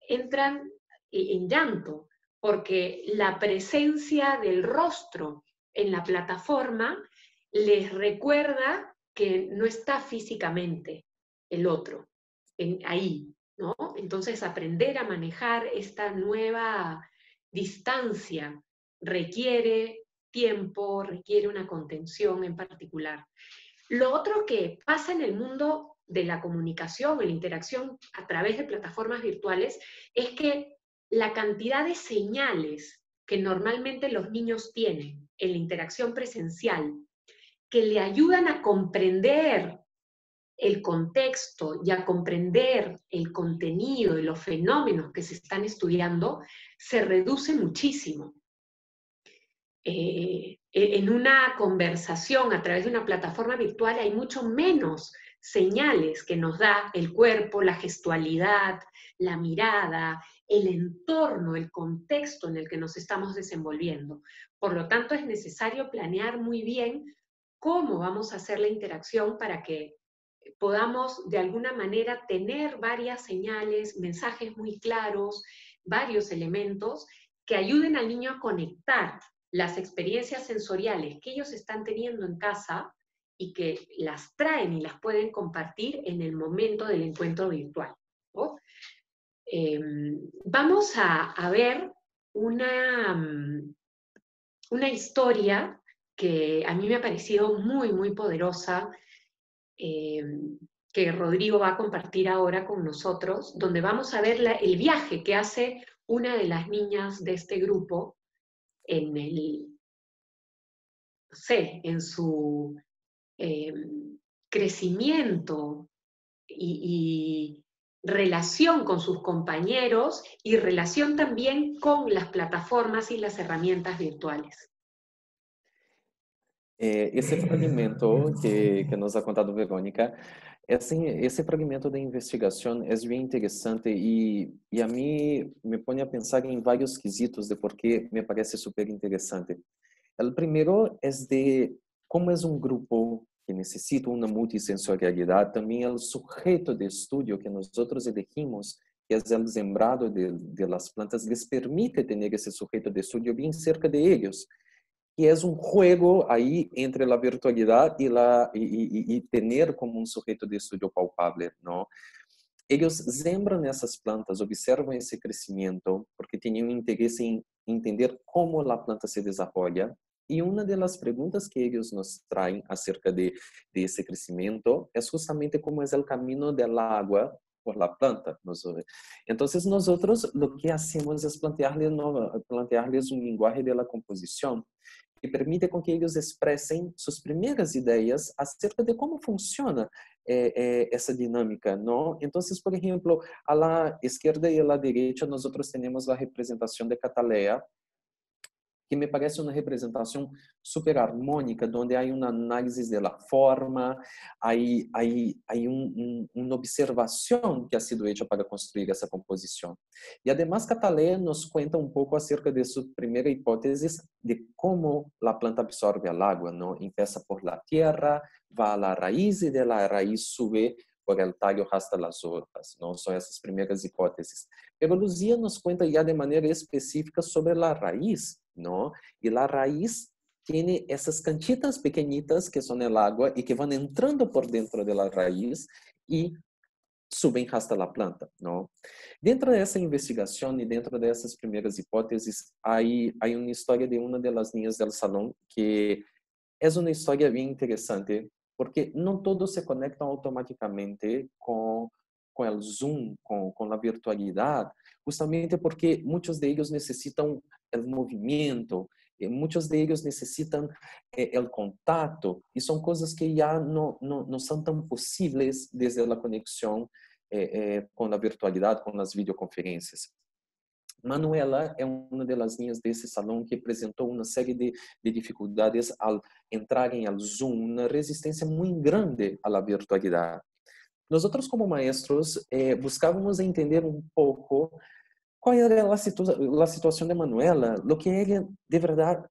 entran en llanto, porque la presencia del rostro en la plataforma les recuerda que no está físicamente el otro ahí, entonces, aprender a manejar esta nueva distancia requiere tiempo, requiere una contención en particular. Lo otro que pasa en el mundo de la comunicación, en la interacción a través de plataformas virtuales, es que la cantidad de señales que normalmente los niños tienen en la interacción presencial, que le ayudan a comprender el contexto y a comprender el contenido y los fenómenos que se están estudiando, se reduce muchísimo. Eh, en una conversación a través de una plataforma virtual hay mucho menos señales que nos da el cuerpo, la gestualidad, la mirada, el entorno, el contexto en el que nos estamos desenvolviendo. Por lo tanto, es necesario planear muy bien cómo vamos a hacer la interacción para que podamos de alguna manera tener varias señales, mensajes muy claros, varios elementos que ayuden al niño a conectar las experiencias sensoriales que ellos están teniendo en casa y que las traen y las pueden compartir en el momento del encuentro virtual. Em, vamos a, a, ver una, una historia que a mí me ha parecido muy, muy poderosa eh, que Rodrigo va a compartir ahora con nosotros, donde vamos a ver el viaje que hace una de las niñas de este grupo en el, sé, en su eh, crecimiento y, relación con sus compañeros y relación también con las plataformas y las herramientas virtuales. É, esse fragmento que, que nos ha contado Verônica, esse, esse fragmento da investigação é bem interessante e, e a mim me põe a pensar em vários quesitos de por que me parece super interessante. O primeiro é de como é um grupo que necessita uma multissensorialidade, também o sujeito de estudo que nós elegimos, que é o sembrado de, de plantas, les permite ter esse sujeito de estudo bem cerca de eles que é um juego aí entre a virtualidade e, la, e, e, e tener como um sujeito de estudo palpável, não? Eles sembram essas plantas, observam esse crescimento, porque têm um interesse em entender como a planta se desenvolve. E uma das perguntas que eles nos traem acerca de, de esse crescimento é justamente como é o caminho da água por la planta. Então, nós outros, o que hacemos é plantear-lhes plantear um linguagem de la composição que permite com que eles expressem suas primeiras ideias acerca de como funciona eh, eh, essa dinâmica, não? Então, por exemplo, la esquerda e a la derecha, nós temos a representação de Cataleia, que me parece uma representação super harmônica, onde há uma análise da forma, há, há, há um, um, uma observação que ha sido feita para construir essa composição. E además, Cataleia nos conta um pouco acerca de sua primeira hipótese de como a planta absorve a água, não? Empieza por la tierra, vai à raiz e de la raiz sube por el tallo hasta las hojas, não são essas primeiras hipóteses. Pero Luzia nos conta já de maneira específica sobre a raiz, ¿no? Y la raíz tiene esas canchitas pequeñitas que son el agua y que van entrando por dentro de la raíz y suben hasta la planta, ¿no? Dentro de esa investigación y dentro de esas primeras hipótesis, hay, hay una historia de una de las niñas del salón que es una historia bien interesante porque no todos se conectan automáticamente con, con el Zoom, con, con la virtualidad, justamente porque muchos de ellos necesitan el movimiento, eh, muchos de ellos necesitan eh, el contacto y son cosas que ya no, no, no son tan posibles desde la conexión eh, con la virtualidad, con las videoconferencias. Manuela é uma das linhas desse salão que apresentou uma série de, de dificuldades ao entrarem ao Zoom, uma resistência muito grande à virtualidade. Nós outros como maestros eh, buscávamos entender um pouco qual era a, situa a situação de Manuela, o que ela de verdade,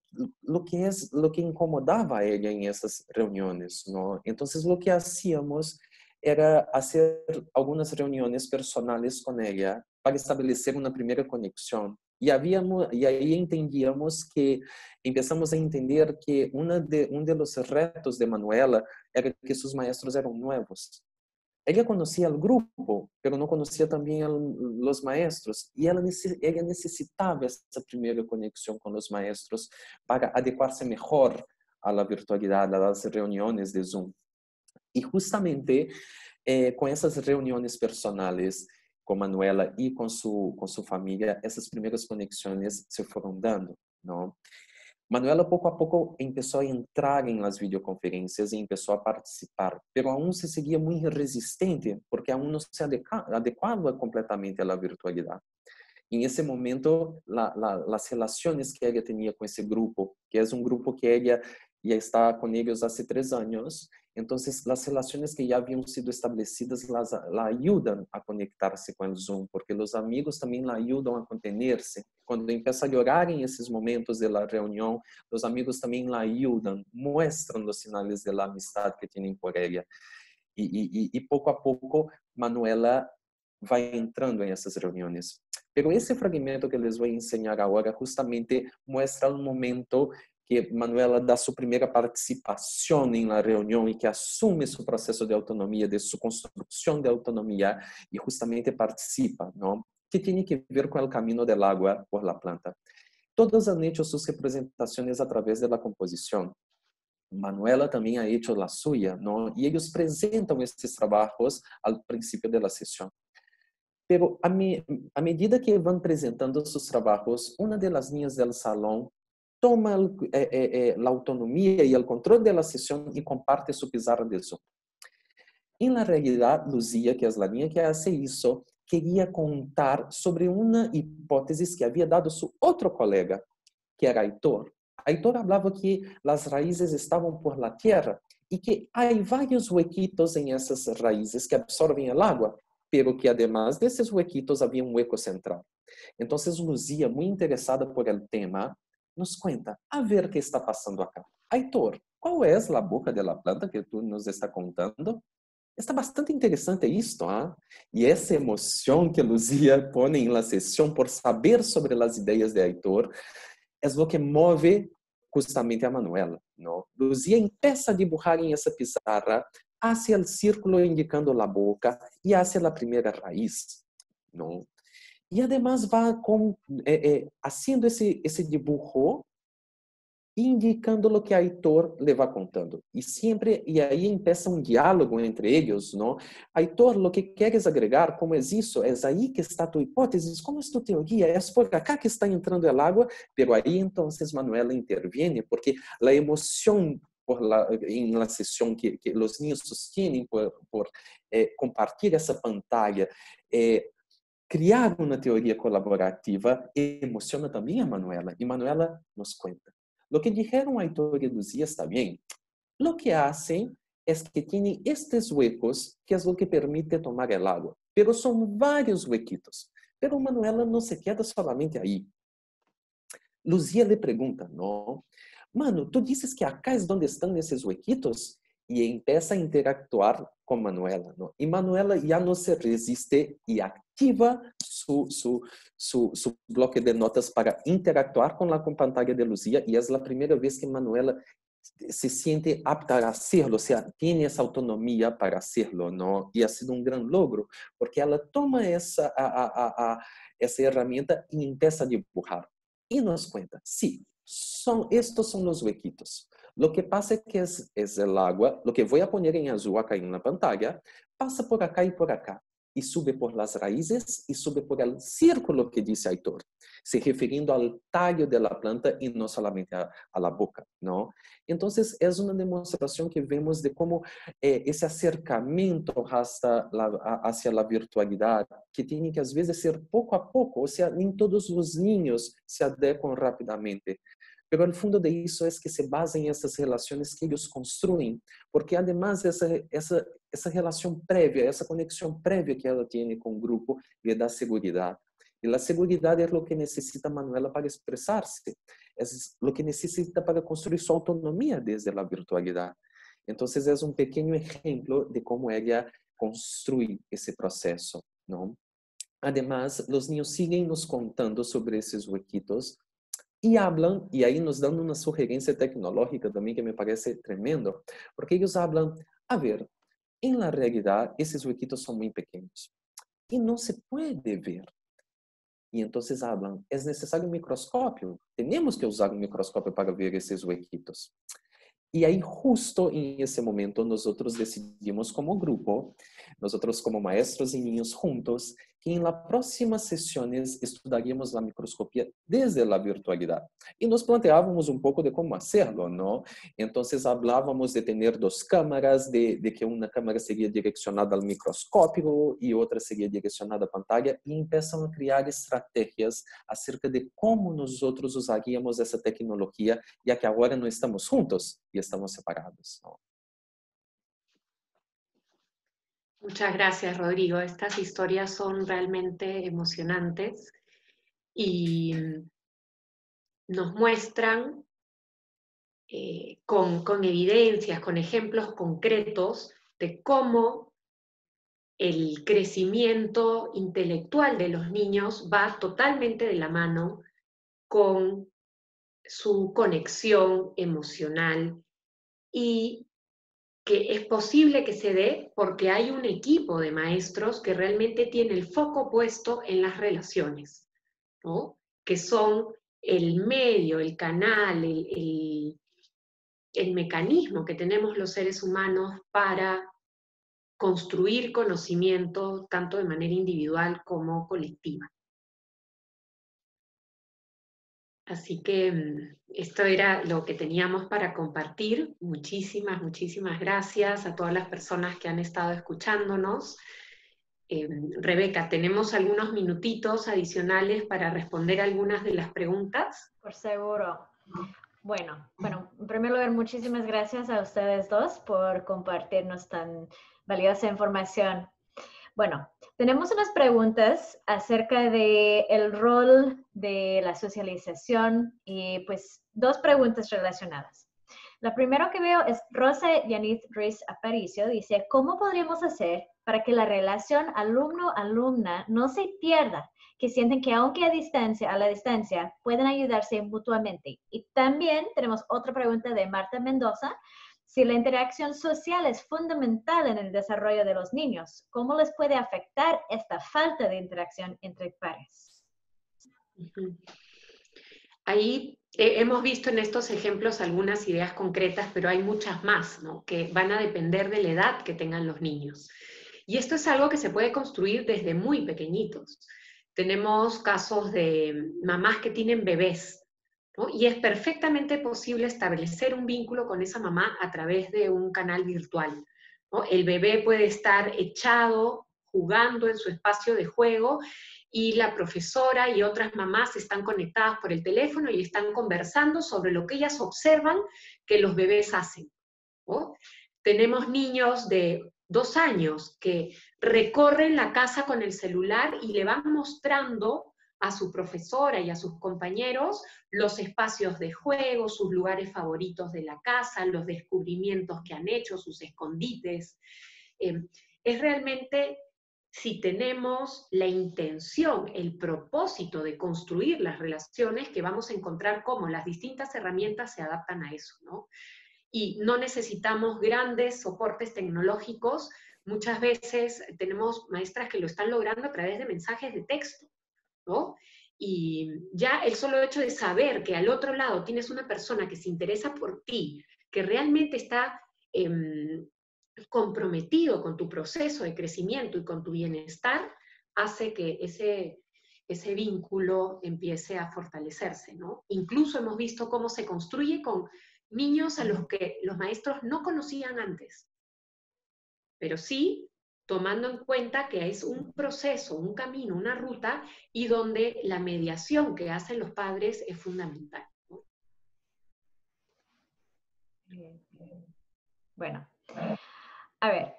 o que é, o que incomodava a ela em essas reuniões, não? Então, o que hacíamos era fazer algumas reuniões personais com ela para estabelecer uma primeira conexão. E havíamos e aí entendíamos que começamos a entender que uma de um dos retos de Manuela era que seus maestros eram novos. É ela conhecia o grupo, pero não conhecia também os maestros e ela necessitava essa primeira conexão com os maestros para adequar-se melhor à virtualidade a reuniões de Zoom. E justamente eh, essas reuniões reuniones com Manuela e com sua família, essas primeiras conexões se foram dando, não? Manuela pouco a pouco começou a entrar las videoconferências e começou a participar, pero aún se seguia muito resistente porque aún não se adequava completamente à virtualidade. Em esse momento, la, la, as relações que ela tinha com esse grupo, que é um grupo que ela já está com eles há três anos, Entonces, las relaciones que ya habían sido establecidas las, la ayudan a conectarse con el Zoom, porque los amigos también la ayudan a contenerse. Cuando empieza a llorar en esos momentos de la los amigos también la ayudan, muestran señales de la que tienen por ella. Y poco a poco, Manuela va entrando en esas reuniones. Pero ese fragmento que les voy a enseñar ahora justamente muestra el momento que Manuela dá sua primeira participação na reunião e que assume seu processo de autonomia, de sua construção de autonomia e justamente participa, não? Que tem que ver com o caminho del agua por la planta. Todos han hecho suas representações através da composição. Manuela também ha hecho a suya, não? E eles apresentam esses trabalhos ao princípio da sessão. Pero a, a medida que vão apresentando seus trabalhos, uma das linhas do salão toma eh, eh, la autonomía y el control de la sesión y comparte su pizarra de Zoom. En la realidad, Lucía, que es la niña que hace eso, quería contar sobre una hipótesis que había dado su otro colega, que era Aitor. Aitor hablaba que las raíces estaban por la tierra y que hay varios huequitos en esas raíces que absorben el agua, pero que además de esos huequitos había un hueco central. Entonces, Lucía, muy interesada por el tema, nos cuenta, a ver o que está passando acá. Aitor, qual é a boca da planta que tu nos está contando? Está bastante interessante isto, ah? E essa emoção que Luzia põe em la sessão por saber sobre as ideias de Aitor é o que move justamente a Manuela. Não? Luzia empieza a dibujar em essa pizarra hacia o círculo indicando a boca e hacia a primeira raiz. Não? Y además va con, eh, eh, haciendo ese, ese dibujo indicando lo que Aitor le va contando. Y siempre, y ahí empieza un diálogo entre ellos, ¿no? Aitor, lo que quieres agregar, ¿cómo es eso? ¿Es ahí que está tu hipótesis? ¿Cómo es tu teoría? ¿Es por acá que está entrando el agua? Pero ahí entonces Manuela interviene, porque la emoción por la, en la sesión que, que los niños sostienen por, por eh, compartir esa pantalla, eh, criar uma teoria colaborativa emociona também a Manuela. E Manuela nos conta. Lo que dijeron Aitor y Lucía está bien. Lo que hacen es que tienen estes huecos, que es lo que permite tomar el agua. Pero son varios huequitos. Pero Manuela no se queda solamente ahí. Lucía le pregunta, ¿no? Mano, tú dices que acá es donde están esos huequitos? Y empieza a interactuar con Manuela, ¿no? Y Manuela ya no se resiste y activa su, su, su, bloque de notas para interactuar con la pantalla de Lucía y es la primera vez que Manuela se siente apta a hacerlo, o sea, tiene esa autonomía para hacerlo, ¿no? Y ha sido un gran logro, porque ella toma esa, a, a, a, esa herramienta y empieza a dibujar. Y nos cuenta, sí, son, estos son los huequitos. Lo que pasa es que es, es el agua, lo que voy a poner en azul acá en la pantalla, pasa por acá y por acá y sube por las raíces y sube por el círculo que dice Aitor, se refiriendo al tallo de la planta y no solamente a, a la boca, ¿no? Entonces es una demostración que vemos de cómo eh, ese acercamiento hasta la, hacia la virtualidad, que tiene que a veces ser poco a poco, o sea, ni todos los niños se adecuan rápidamente, pero el fondo de eso es que se basa en esas relaciones que ellos construyen, porque además esa, esa, esa relación previa, esa conexión previa que ella tiene con el grupo, le da seguridad. Y la seguridad es lo que necesita Manuela para expresarse, es lo que necesita para construir su autonomía desde la virtualidad. Entonces es un pequeño ejemplo de cómo ella construye ese proceso, ¿no? Además, los niños siguen nos contando sobre esos huequitos y hablan, y ahí nos dan una sugerencia tecnológica también que me parece tremendo, porque ellos hablan, a ver, en la realidad esos huequitos son muy pequeños y no se puede ver. Y entonces hablan, es necesario un microscopio, tenemos que usar un microscopio para ver esos huequitos. Y ahí justo en ese momento nosotros decidimos como grupo, nosotros como maestros y niños juntos, que en las próximas sesiones estudaríamos la microscopía desde la virtualidad. Y nos planteábamos un poco de cómo hacerlo, ¿no? Entonces hablábamos de tener dos cámaras, de, de que una cámara sería direccionada al microscopio y otra sería direccionada a pantalla, y empezamos a crear estrategias acerca de cómo nosotros usaríamos essa tecnologia, ya que agora não estamos juntos e estamos separados. ¿no? Muchas gracias, Rodrigo. Estas historias son realmente emocionantes y nos muestran eh, con, con evidencias, con ejemplos concretos de cómo el crecimiento intelectual de los niños va totalmente de la mano con su conexión emocional y que es posible que se dé porque hay un equipo de maestros que realmente tiene el foco puesto en las relaciones, ¿no? que son el medio, el canal, el, el, el mecanismo que tenemos los seres humanos para construir conocimiento tanto de manera individual como colectiva. Así que mm, esto era lo que teníamos para compartir. Muchísimas, muchísimas gracias a todas las personas que han estado escuchándonos. Eh, Rebeca, ¿tenemos algunos minutitos adicionales para responder algunas de las preguntas? Por seguro. Bueno, bueno, en primer lugar, muchísimas gracias a ustedes dos por compartirnos tan valiosa información. Bueno, tenemos unas preguntas acerca de el rol de la socialización y pues dos preguntas relacionadas. La primera que veo es Rosa Yanith Ruiz Aparicio, dice, ¿cómo podríamos hacer para que la relación alumno-alumna no se pierda? Que sienten que aunque a distancia, a la distancia, pueden ayudarse mutuamente. Y también tenemos otra pregunta de Marta Mendoza, si la interacción social es fundamental en el desarrollo de los niños, ¿cómo les puede afectar esta falta de interacción entre pares? Ahí eh, hemos visto en estos ejemplos algunas ideas concretas, pero hay muchas más, ¿no? Que van a depender de la edad que tengan los niños. Y esto es algo que se puede construir desde muy pequeñitos. Tenemos casos de mamás que tienen bebés y es perfectamente posible establecer un vínculo con esa mamá a través de un canal virtual. El bebé puede estar echado, jugando en su espacio de juego, y la profesora y otras mamás están conectadas por el teléfono y están conversando sobre lo que ellas observan que los bebés hacen. Tenemos niños de dos años que recorren la casa con el celular y le van mostrando a su profesora y a sus compañeros los espacios de juego, sus lugares favoritos de la casa, los descubrimientos que han hecho, sus escondites. Eh, es realmente si tenemos la intención, el propósito de construir las relaciones, que vamos a encontrar cómo las distintas herramientas se adaptan a eso, ¿no? Y no necesitamos grandes soportes tecnológicos. Muchas veces tenemos maestras que lo están logrando a través de mensajes de texto, ¿no? Y ya el solo hecho de saber que al otro lado tienes una persona que se interesa por ti, que realmente está em, comprometido con tu proceso de crecimiento y con tu bienestar, hace que ese, ese vínculo empiece a fortalecerse, ¿no? Incluso hemos visto cómo se construye con niños a los que los maestros no conocían antes, pero sí tomando en cuenta que es un proceso, un camino, una ruta, y donde la mediación que hacen los padres es fundamental. Bueno, a ver,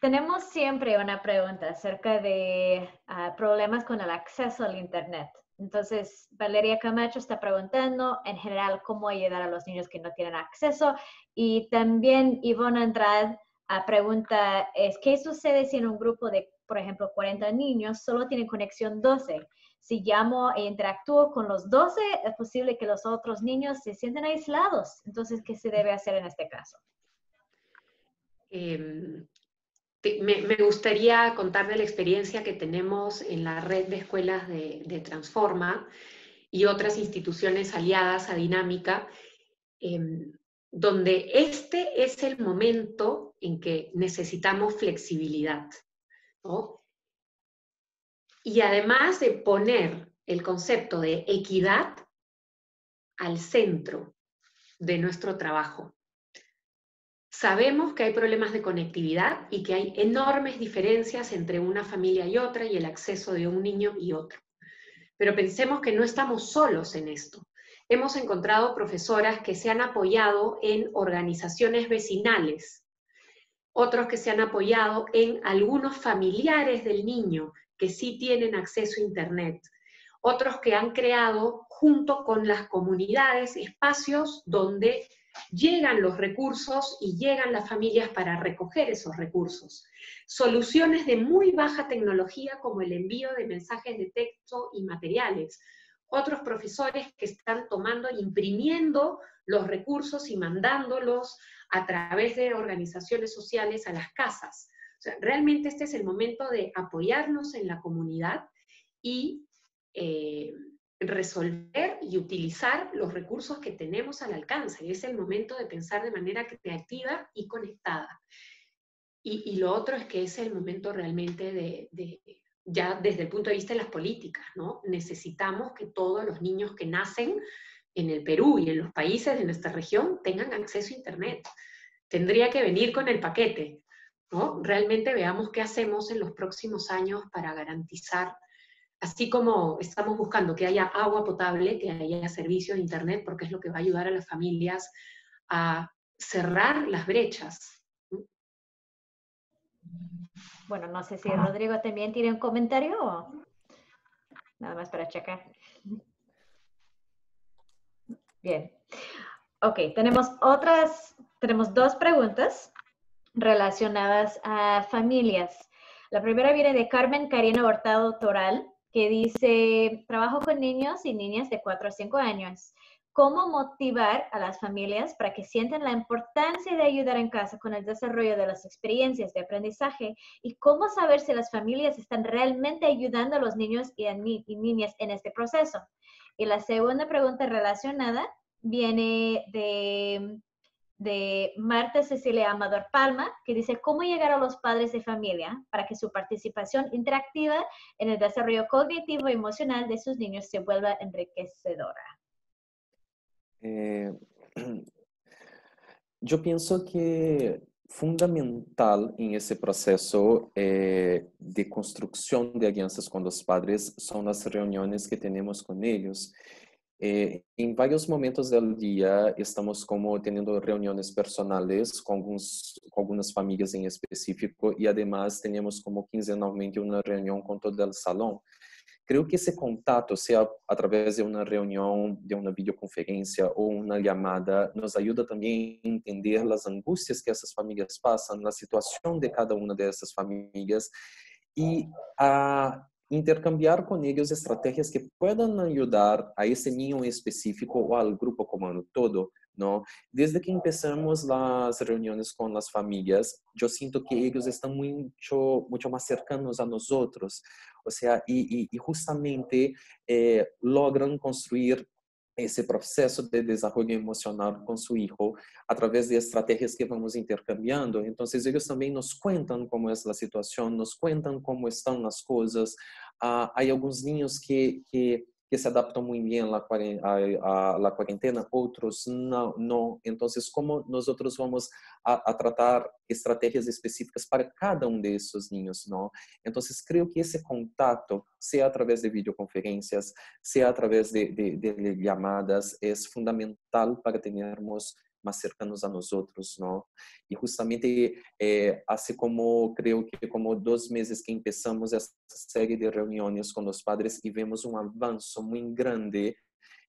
tenemos siempre una pregunta acerca de ah, problemas con el acceso al Internet. Entonces, Valeria Camacho está preguntando en general cómo ayudar a los niños que no tienen acceso. Y también Ivonne Andrade uh, pregunta, es, ¿qué sucede si en un grupo de, por ejemplo, 40 niños solo tienen conexión 12? Si llamo e interactúo con los 12, es posible que los otros niños se sienten aislados. Entonces, ¿qué se debe hacer en este caso? Em, me, gustaría contar de la experiencia que tenemos en la red de escuelas de, Transforma y otras instituciones aliadas a Dinámica, em, donde este es el momento en que necesitamos flexibilidad. Y además de poner el concepto de equidad al centro de nuestro trabajo. Sabemos que hay problemas de conectividad y que hay enormes diferencias entre una familia y otra y el acceso de un niño y otro. Pero pensemos que no estamos solos en esto. Hemos encontrado profesoras que se han apoyado en organizaciones vecinales, otros que se han apoyado en algunos familiares del niño que sí tienen acceso a Internet, otros que han creado junto con las comunidades espacios donde llegan los recursos y llegan las familias para recoger esos recursos. Soluciones de muy baja tecnología como el envío de mensajes de texto y materiales. Otros profesores que están tomando e imprimiendo los recursos y mandándolos a través de organizaciones sociales a las casas. realmente este es el momento de apoyarnos en la comunidad y eh, resolver y utilizar los recursos que tenemos al alcance. Es el momento de pensar de manera creativa y conectada. Y, lo otro es que es el momento realmente de, ya desde el punto de vista de las políticas, ¿no? Necesitamos que todos los niños que nacen en el Perú y en los países de nuestra región tengan acceso a Internet. Tendría que venir con el paquete, ¿no? Realmente veamos qué hacemos en los próximos años para garantizar así como estamos buscando que haya agua potable, que haya servicio de Internet, porque es lo que va a ayudar a las familias a cerrar las brechas. Bueno, no sé si Rodrigo también tiene un comentario o nada más para checar. Bien. Ok, tenemos otras, tenemos dos preguntas relacionadas a familias. La primera viene de Carmen Karina Hurtado Toral que dice, trabajo con niños y niñas de 4 a 5 años. ¿Cómo motivar a las familias para que sientan la importancia de ayudar en casa con el desarrollo de las experiencias de aprendizaje? ¿Y cómo saber si las familias están realmente ayudando a los niños y, y niñas en este proceso? Y la segunda pregunta relacionada viene de Marta Cecilia Amador Palma, que dice cómo llegar a los padres de familia para que su participación interactiva en el desarrollo cognitivo y emocional de sus niños se vuelva enriquecedora. Eh, [clears throat] yo pienso que fundamental en ese proceso eh, de construcción de alianzas con los padres son las reuniones que tenemos con ellos Eh, em vários momentos do dia estamos como tendo reuniões personais com alguns com algumas famílias em específico e además temos como quinzenalmente uma reunião com todo o salão. Creio que esse contato, seja através de uma reunião, de uma videoconferência ou uma chamada, nos ajuda também a entender as angústias que essas famílias passam, a situação de cada uma dessas famílias e a intercambiar com eles estratégias que puedan ajudar a esse ninho específico ou ao grupo como todo, Desde que começamos as reuniões com as famílias, eu sinto que eles estão muito, mais cercanos a nós ou seja, e, justamente eh, construir esse processo de desenvolvimento emocional com seu filho através de estratégias que vamos intercambiando. Então, eles também nos contam como é a situação, nos contam como estão as coisas. Ah, há alguns ninhos que, que que se adaptam muito bem à, quarentena, outros não, não. Então, como nós vamos a, a, tratar estratégias específicas para cada um desses ninhos, não? Então, creio que esse contato, seja através de videoconferências, seja através de, de, de chamadas, é fundamental para termos más cercanos a nosotros, ¿no? Y justamente eh, hace como, creo que como dos meses que empezamos esta serie de reuniones con los padres y vemos un avance muy grande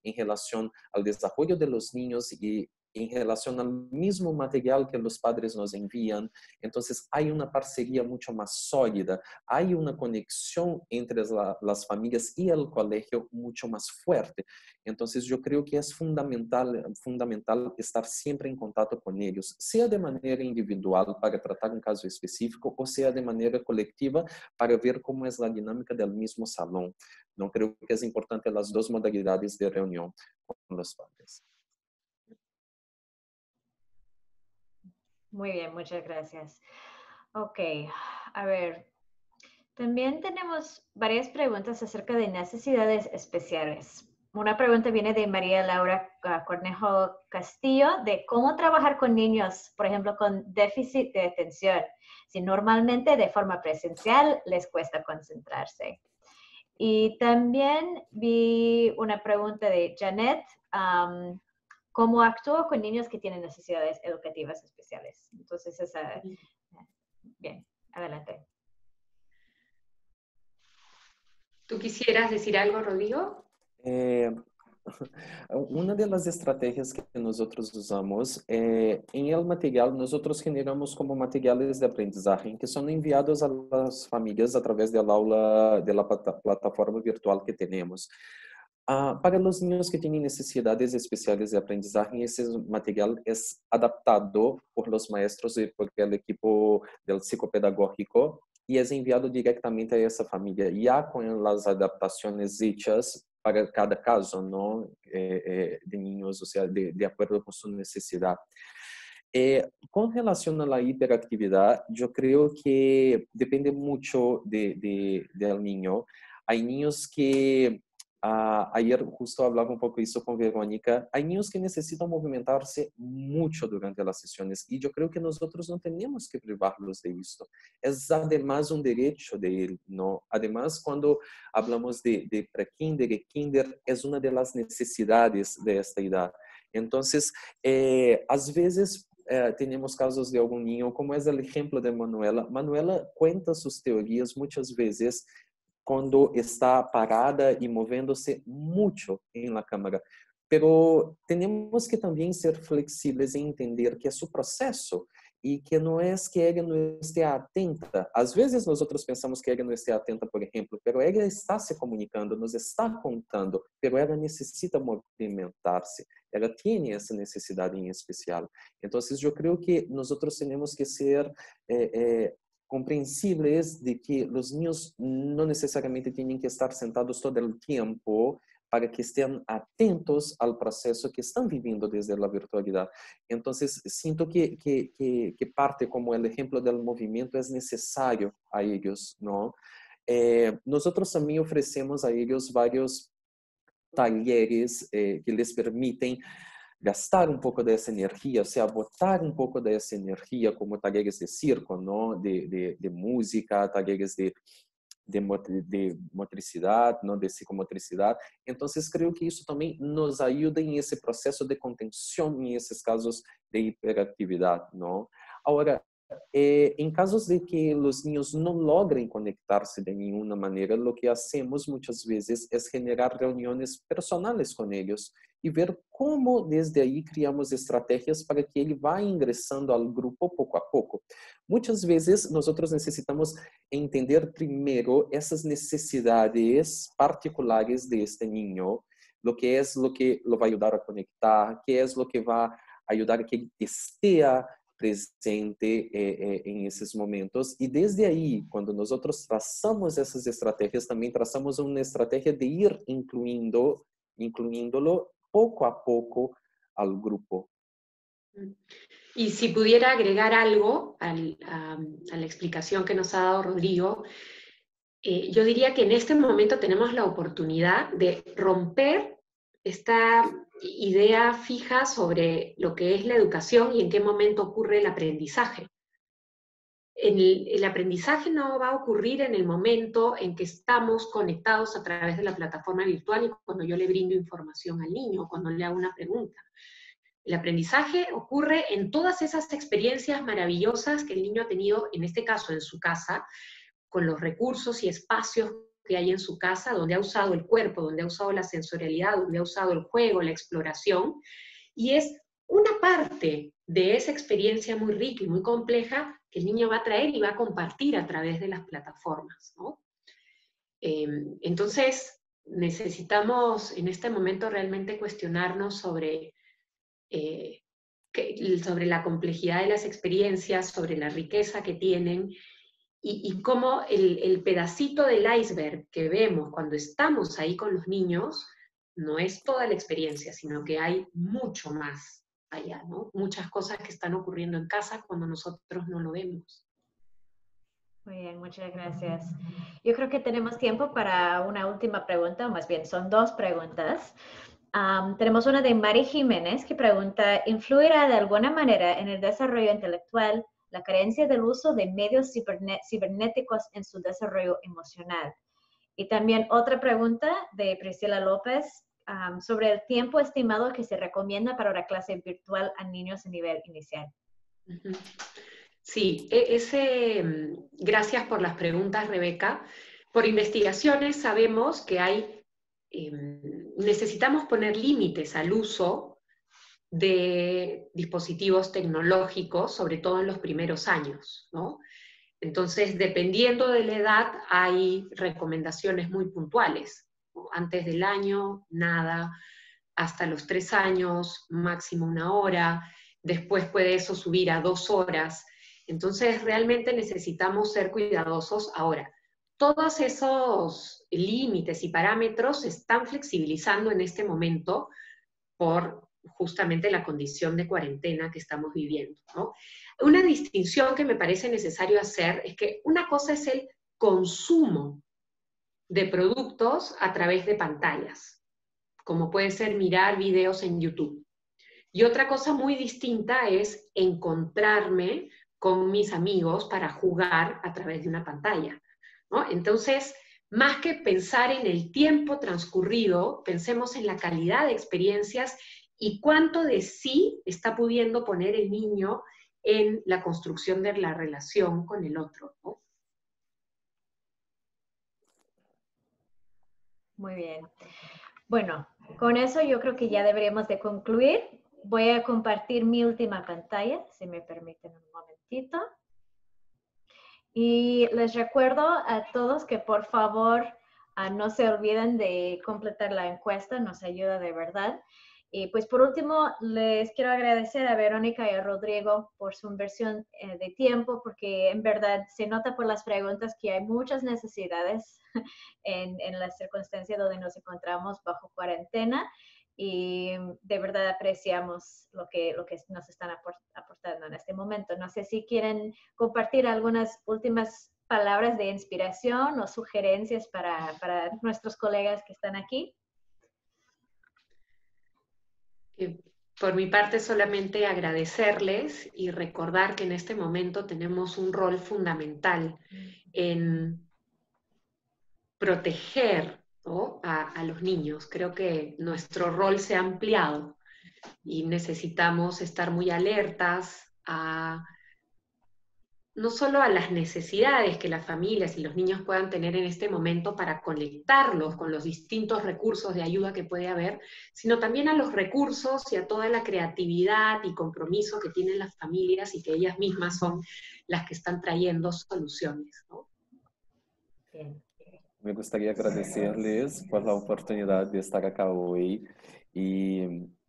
en relación al desarrollo de los niños y em relação ao mesmo material que os padres nos enviam. Então, há uma parceria muito mais sólida, há uma conexão entre as, as famílias e o colégio muito mais forte. Então, eu creio que é fundamental, fundamental estar sempre em contato com eles, seja de maneira individual para tratar um caso específico, ou seja de maneira coletiva para ver como é a dinâmica do mesmo salão. Não creio que é importante as duas modalidades de reunião com os padres. Muy bien, muchas gracias. Ok, a ver, también tenemos varias preguntas acerca de necesidades especiales. Una pregunta viene de María Laura ah, Cornejo Castillo de cómo trabajar con niños, por ejemplo, con déficit de atención, si normalmente de forma presencial les cuesta concentrarse. Y también vi una pregunta de Janet cómo actúo con niños que tienen necesidades educativas especiales. Entonces, esa, bien, adelante. ¿Tú quisieras decir algo, Rodrigo? Eh, [laughs] uma das estratégias que nós usamos é, em el material, nós generamos como materiais de aprendizagem que são enviados às famílias através da aula, da plataforma virtual que temos. Ah, para os niños que têm necessidades especiais de aprendizagem, esse material é adaptado por los maestros e por el equipo del psicopedagógico e é enviado diretamente a essa família, já com as adaptações hechas para cada caso, não, eh, de niños, ou seja, de, de acordo com sua necessidade. Eh, com relação à hiperatividade, eu creio que depende muito de, de, niño. Há niños que Uh, ayer justo hablaba un poco eso con Verónica. Hay niños que necesitan movimentarse mucho durante las sesiones y yo creo que nosotros no tenemos que privarlos de esto. Es además un derecho de él, ¿no? Además, cuando hablamos de, de pre-kinder kinder, es una de las necesidades de esta edad. Entonces, eh, a veces eh, temos casos de algum niño, como é o exemplo de Manuela. Manuela cuenta suas teorias muitas vezes quando está parada e movendo-se muito em la câmara. Pero temos que também ser flexíveis e entender que é seu processo e que não é que ela não esteja atenta. Às vezes nós outros pensamos que ela não esteja atenta, por exemplo, pero ela está se comunicando, nos está contando, pero ela necessita movimentar-se. Ela tem essa necessidade em especial. Então, eu creio que nós outros temos que ser é, é, compreensíveis de que os niños não necessariamente têm que estar sentados todo o tempo para que estejam atentos ao processo que estão vivendo desde a virtualidade. Então, sinto que, que, parte como o exemplo do movimento é necessário a eles, não? Eh, nós também oferecemos a eles vários talleres eh, que les permitem gastar um pouco dessa energia, ou seja, botar um pouco dessa energia como talleres de circo, não? De, de, de música, talleres de, de, motri- de motricidad, ¿no? de psicomotricidad. Entonces creo que eso también nos ayuda en ese proceso de contención en esos casos de hiperactividad, ¿no? Ahora, eh, en casos de que los niños no logren conectarse de ninguna manera, lo que hacemos muchas veces es generar reuniones personales con ellos y ver cómo desde ahí criamos estrategias para que ele vá ingresando al grupo poco a poco. Muchas veces nosotros necesitamos entender primero esas necesidades particulares de este niño, lo que es lo que lo va a ayudar a conectar, qué es lo que va a ayudar a que ele esté presente eh, eh, en esos momentos. Y desde ahí, cuando nosotros trazamos esas estrategias, también trazamos una estrategia de ir incluyendo, incluyéndolo poco a poco al grupo. Y si pudiera agregar algo al- a, a la explicación que nos ha dado Rodrigo, eh, yo diría que en este momento tenemos la oportunidad de romper esta idea fija sobre lo que es la educación y en qué momento ocurre el aprendizaje. El, aprendizaje no va a ocurrir en el momento en que estamos conectados a través de la plataforma virtual y cuando yo le brindo información al niño, cuando le hago una pregunta. El aprendizaje ocurre en todas esas experiencias maravillosas que el niño ha tenido, en este caso en su casa, con los recursos y espacios que hay en su casa, donde ha usado el cuerpo, donde ha usado la sensorialidad, donde ha usado el juego, la exploración, y es una parte de esa experiencia muy rica y muy compleja que el niño va a traer y va a compartir a través de las plataformas. Eh, entonces, necesitamos en este momento realmente cuestionarnos sobre, eh, sobre la complejidad de las experiencias, sobre la riqueza que tienen y, y cómo el, el pedacito del iceberg que vemos cuando estamos ahí con los niños no es toda la experiencia, sino que hay mucho más allá, ¿no? Muchas cosas que están ocurriendo en casa cuando nosotros no lo vemos. Muy bien, muchas gracias. Yo creo que tenemos tiempo para una última pregunta, o más bien son dos preguntas. Am, tenemos una de Mari Jiménez que pregunta, ¿influirá de alguna manera en el desarrollo intelectual la carencia del uso de medios cibernéticos en su desarrollo emocional? Y también otra pregunta de Priscila López sobre el tiempo estimado que se recomienda para una clase virtual a niños a nivel inicial. Sí, e- ese, mm, gracias por las preguntas, Rebeca. Por investigaciones sabemos que hay, em, necesitamos poner límites al uso de dispositivos tecnológicos, sobre todo en los primeros años, ¿no? Entonces, dependiendo de la edad, hay recomendaciones muy puntuales. Antes del año, nada. Hasta los tres años, máximo una hora. Después puede eso subir a dos horas. Entonces, realmente necesitamos ser cuidadosos. Ahora, todos esos límites y parámetros se están flexibilizando en este momento por justamente la condición de cuarentena que estamos viviendo. ¿no? Una distinción que me parece necesario hacer es que una cosa es el consumo de productos a través de pantallas, como puede ser mirar videos en YouTube. Y otra cosa muy distinta es encontrarme con mis amigos para jugar a través de una pantalla. ¿no? Entonces, más que pensar en el tiempo transcurrido, pensemos en la calidad de experiencias y cuánto de sí está pudiendo poner el niño en la construcción de la relación con el otro. Muy bien. Bueno, con eso yo creo que ya deberíamos de concluir. Voy a compartir mi última pantalla, si me permiten un momentito. Y les recuerdo a todos que por favor ah, no se olviden de completar la encuesta, nos ayuda de verdad. Y pues por último, les quiero agradecer a Verónica y a Rodrigo por su inversión eh, de tiempo, porque en verdad se nota por las preguntas que hay muchas necesidades [laughs] en, en la circunstancia donde nos encontramos bajo cuarentena y de verdad apreciamos lo que, lo que nos están apor- aportando en este momento. No sé si quieren compartir algunas últimas palabras de inspiración o sugerencias para, para nuestros colegas que están aquí. Por mi parte, solamente agradecerles y recordar que en este momento tenemos un rol fundamental en proteger a los niños. Creo que nuestro rol se ha ampliado y necesitamos estar muy alertas a no solo a las necesidades que las familias y los niños puedan tener en este momento para conectarlos con los distintos recursos de ayuda que puede haber, sino también a los recursos y a toda la creatividad y compromiso que tienen las familias y que ellas mismas son las que están trayendo soluciones. Me gustaría agradecerles por la oportunidad de estar acá hoy y,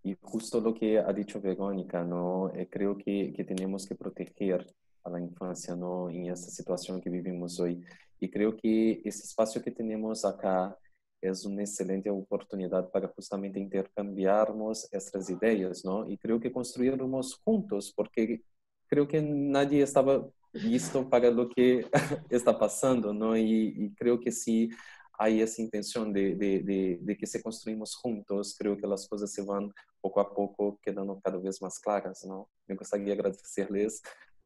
y justo lo que ha dicho Verónica, ¿no? Eh, creo que, que tenemos que proteger a la infancia ¿no? en esta situación que vivimos hoy. Y creo que ese espacio que tenemos acá es una excelente oportunidad para justamente intercambiarnos estas ideas, ¿no? Y creo que construirnos juntos, porque creo que nadie estaba listo para lo que [laughs] está pasando, ¿no? Y, y creo que sí hay esa intención de, de, de, de, que se construimos juntos, creo que las cosas se van poco a poco quedando cada vez más claras, ¿no? Me gustaría agradecerles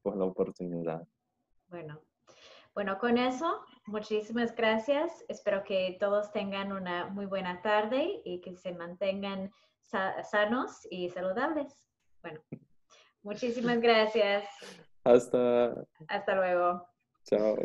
por la oportunidad. Bueno, bueno, con eso, muchísimas gracias. Espero que todos tengan una muy buena tarde y que se mantengan sanos y saludables. Bueno, muchísimas [laughs] gracias. Hasta. Hasta luego. Chao.